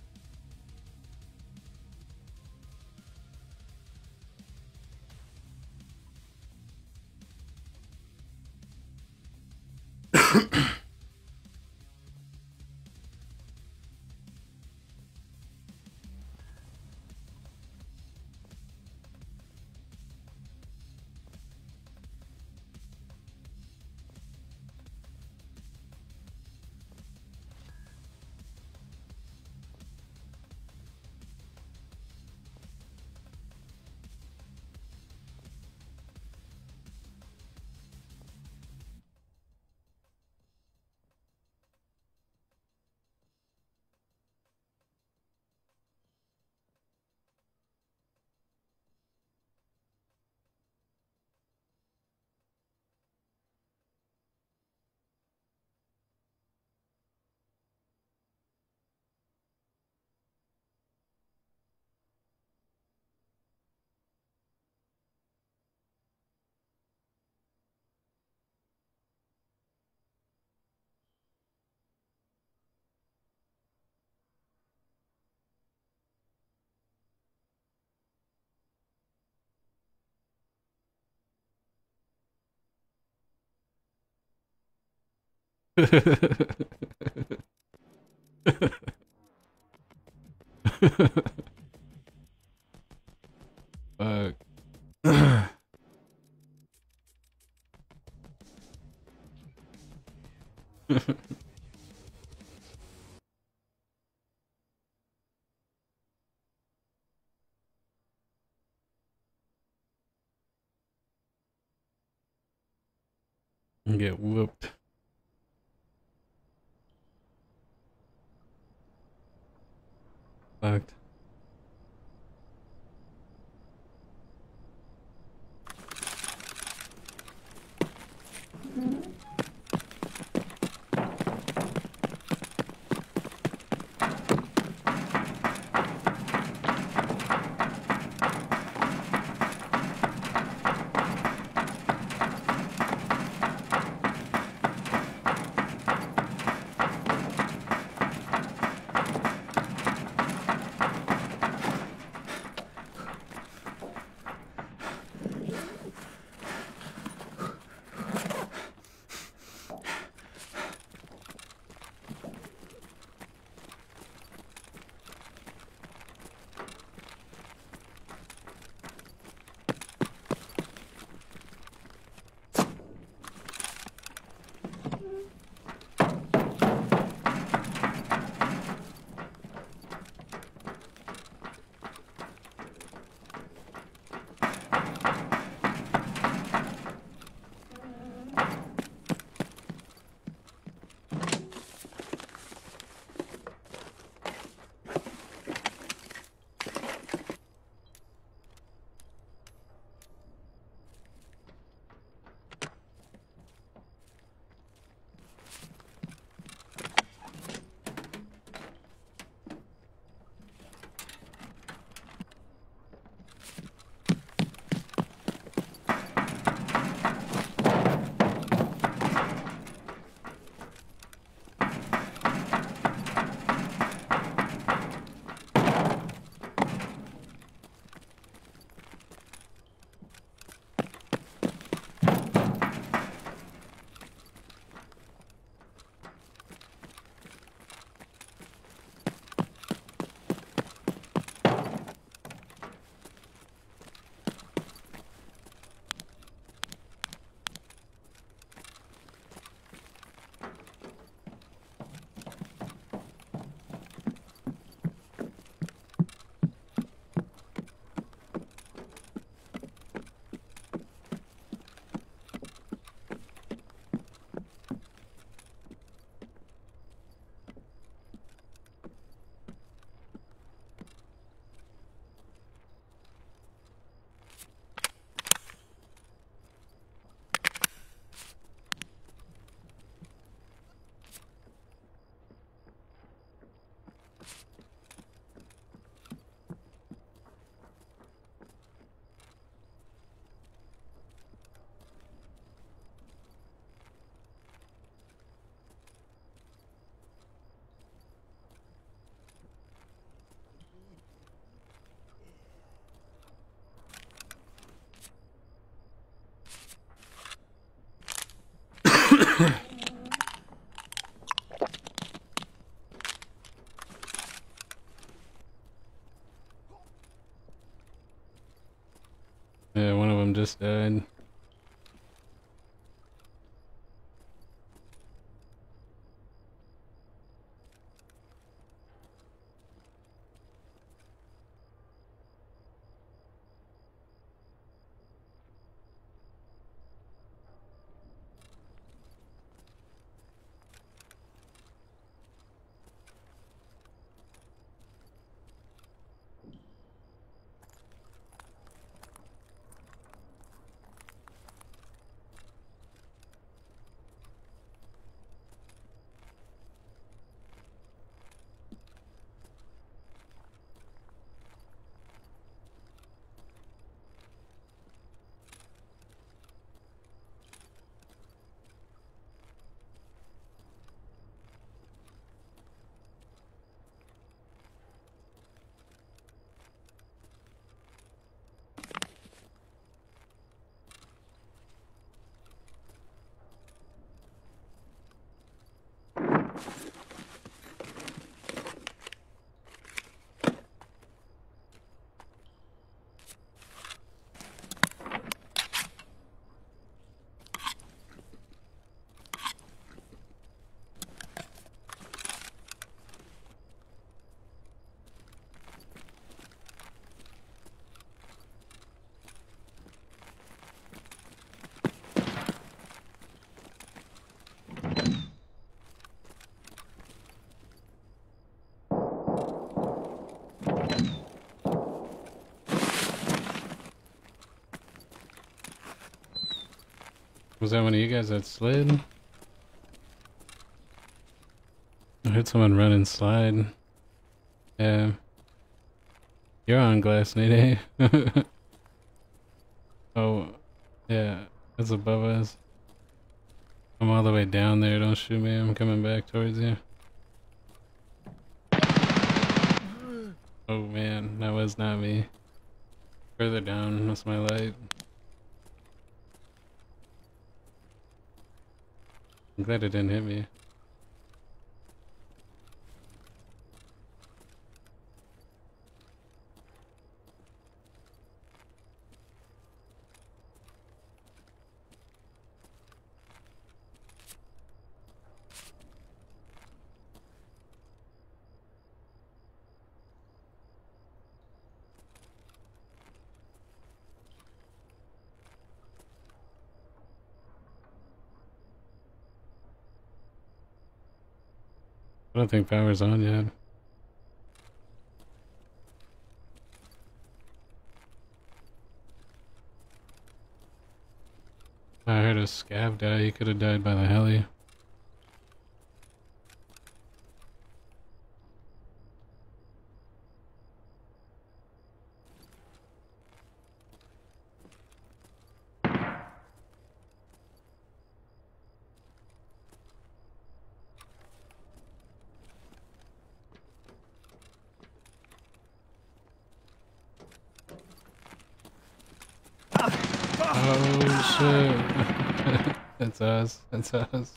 Uh, [laughs] Fuck. Get whooped. One uh, of Was that one of you guys that slid? I heard someone run and slide. Yeah. You're on glass, Nate. Eh? [laughs] oh, yeah. That's above us. I'm all the way down there. Don't shoot me. I'm coming back towards you. Oh man, that was not me. Further down, that's my light. I'm glad it didn't hit me. Don't think power's on yet. I heard a scav die. He could have died by the heli. Oh shit. That's us. That's us.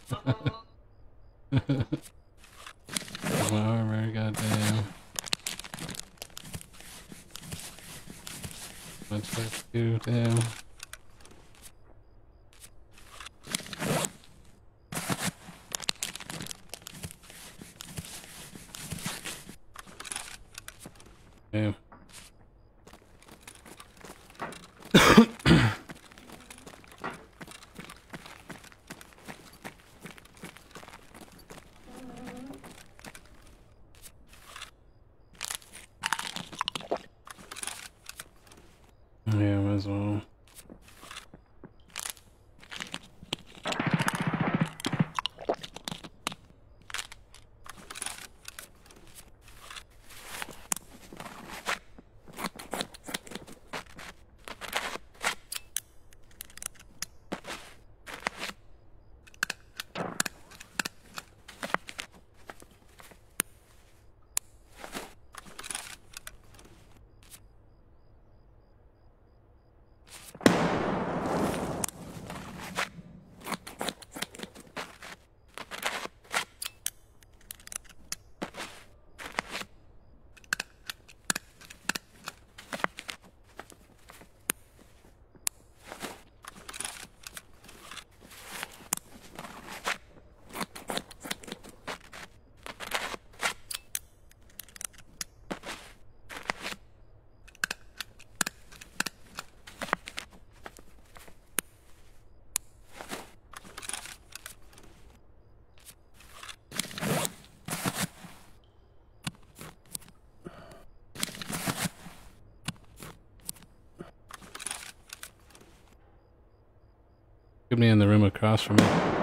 Be in the room across from it.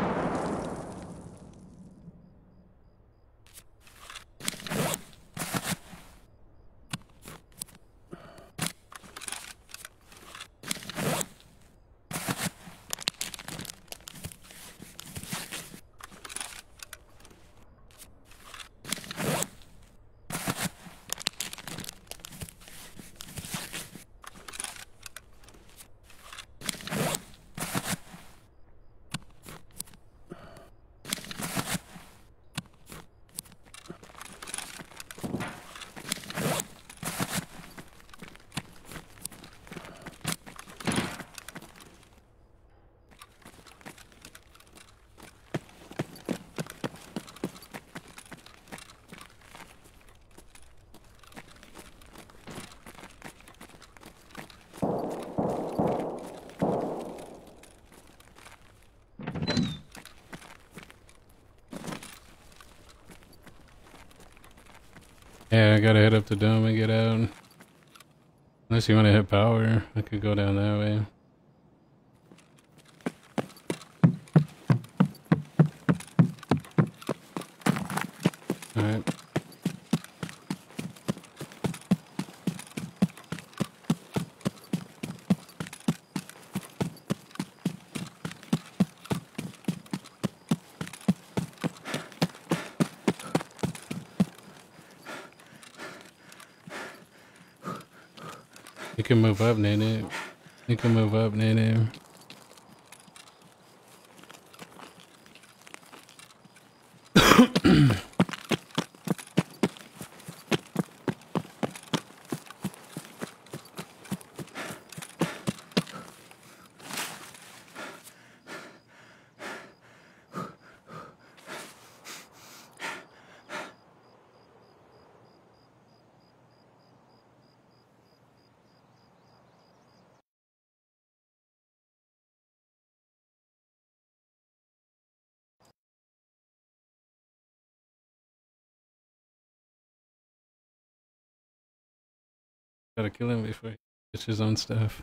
I gotta head up the dome and get out. Unless you want to hit power, I could go down that way. Alright. You can move up, Nene. You can move up, Nene. Gotta kill him before he gets his own stuff.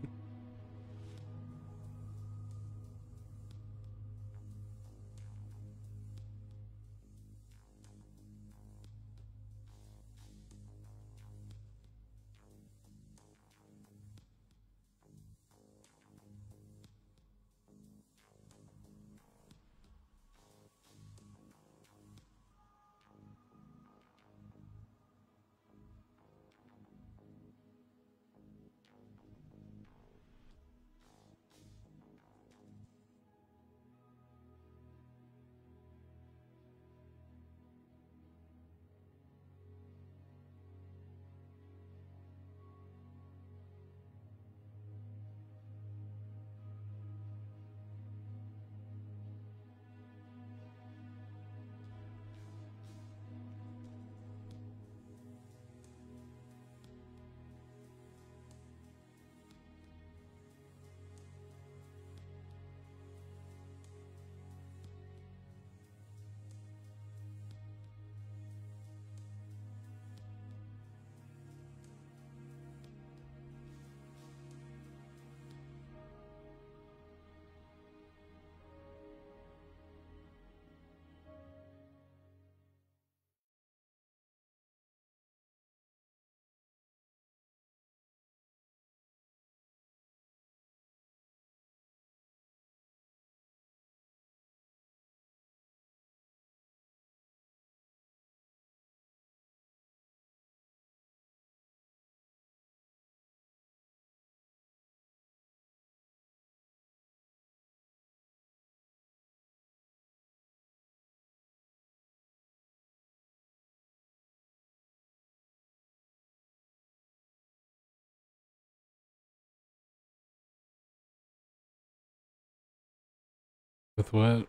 With what?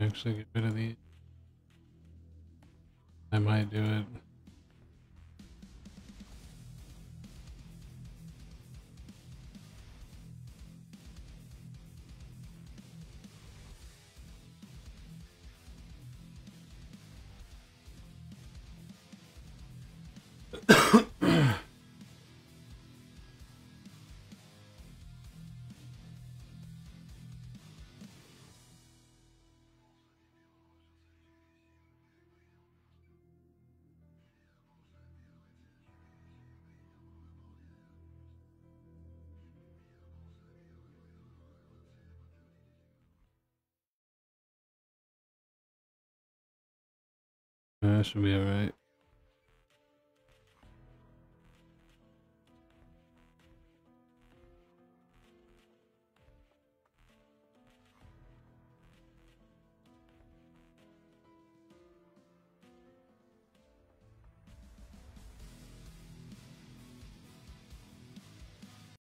Actually, get rid of these. I might do it. That should be alright.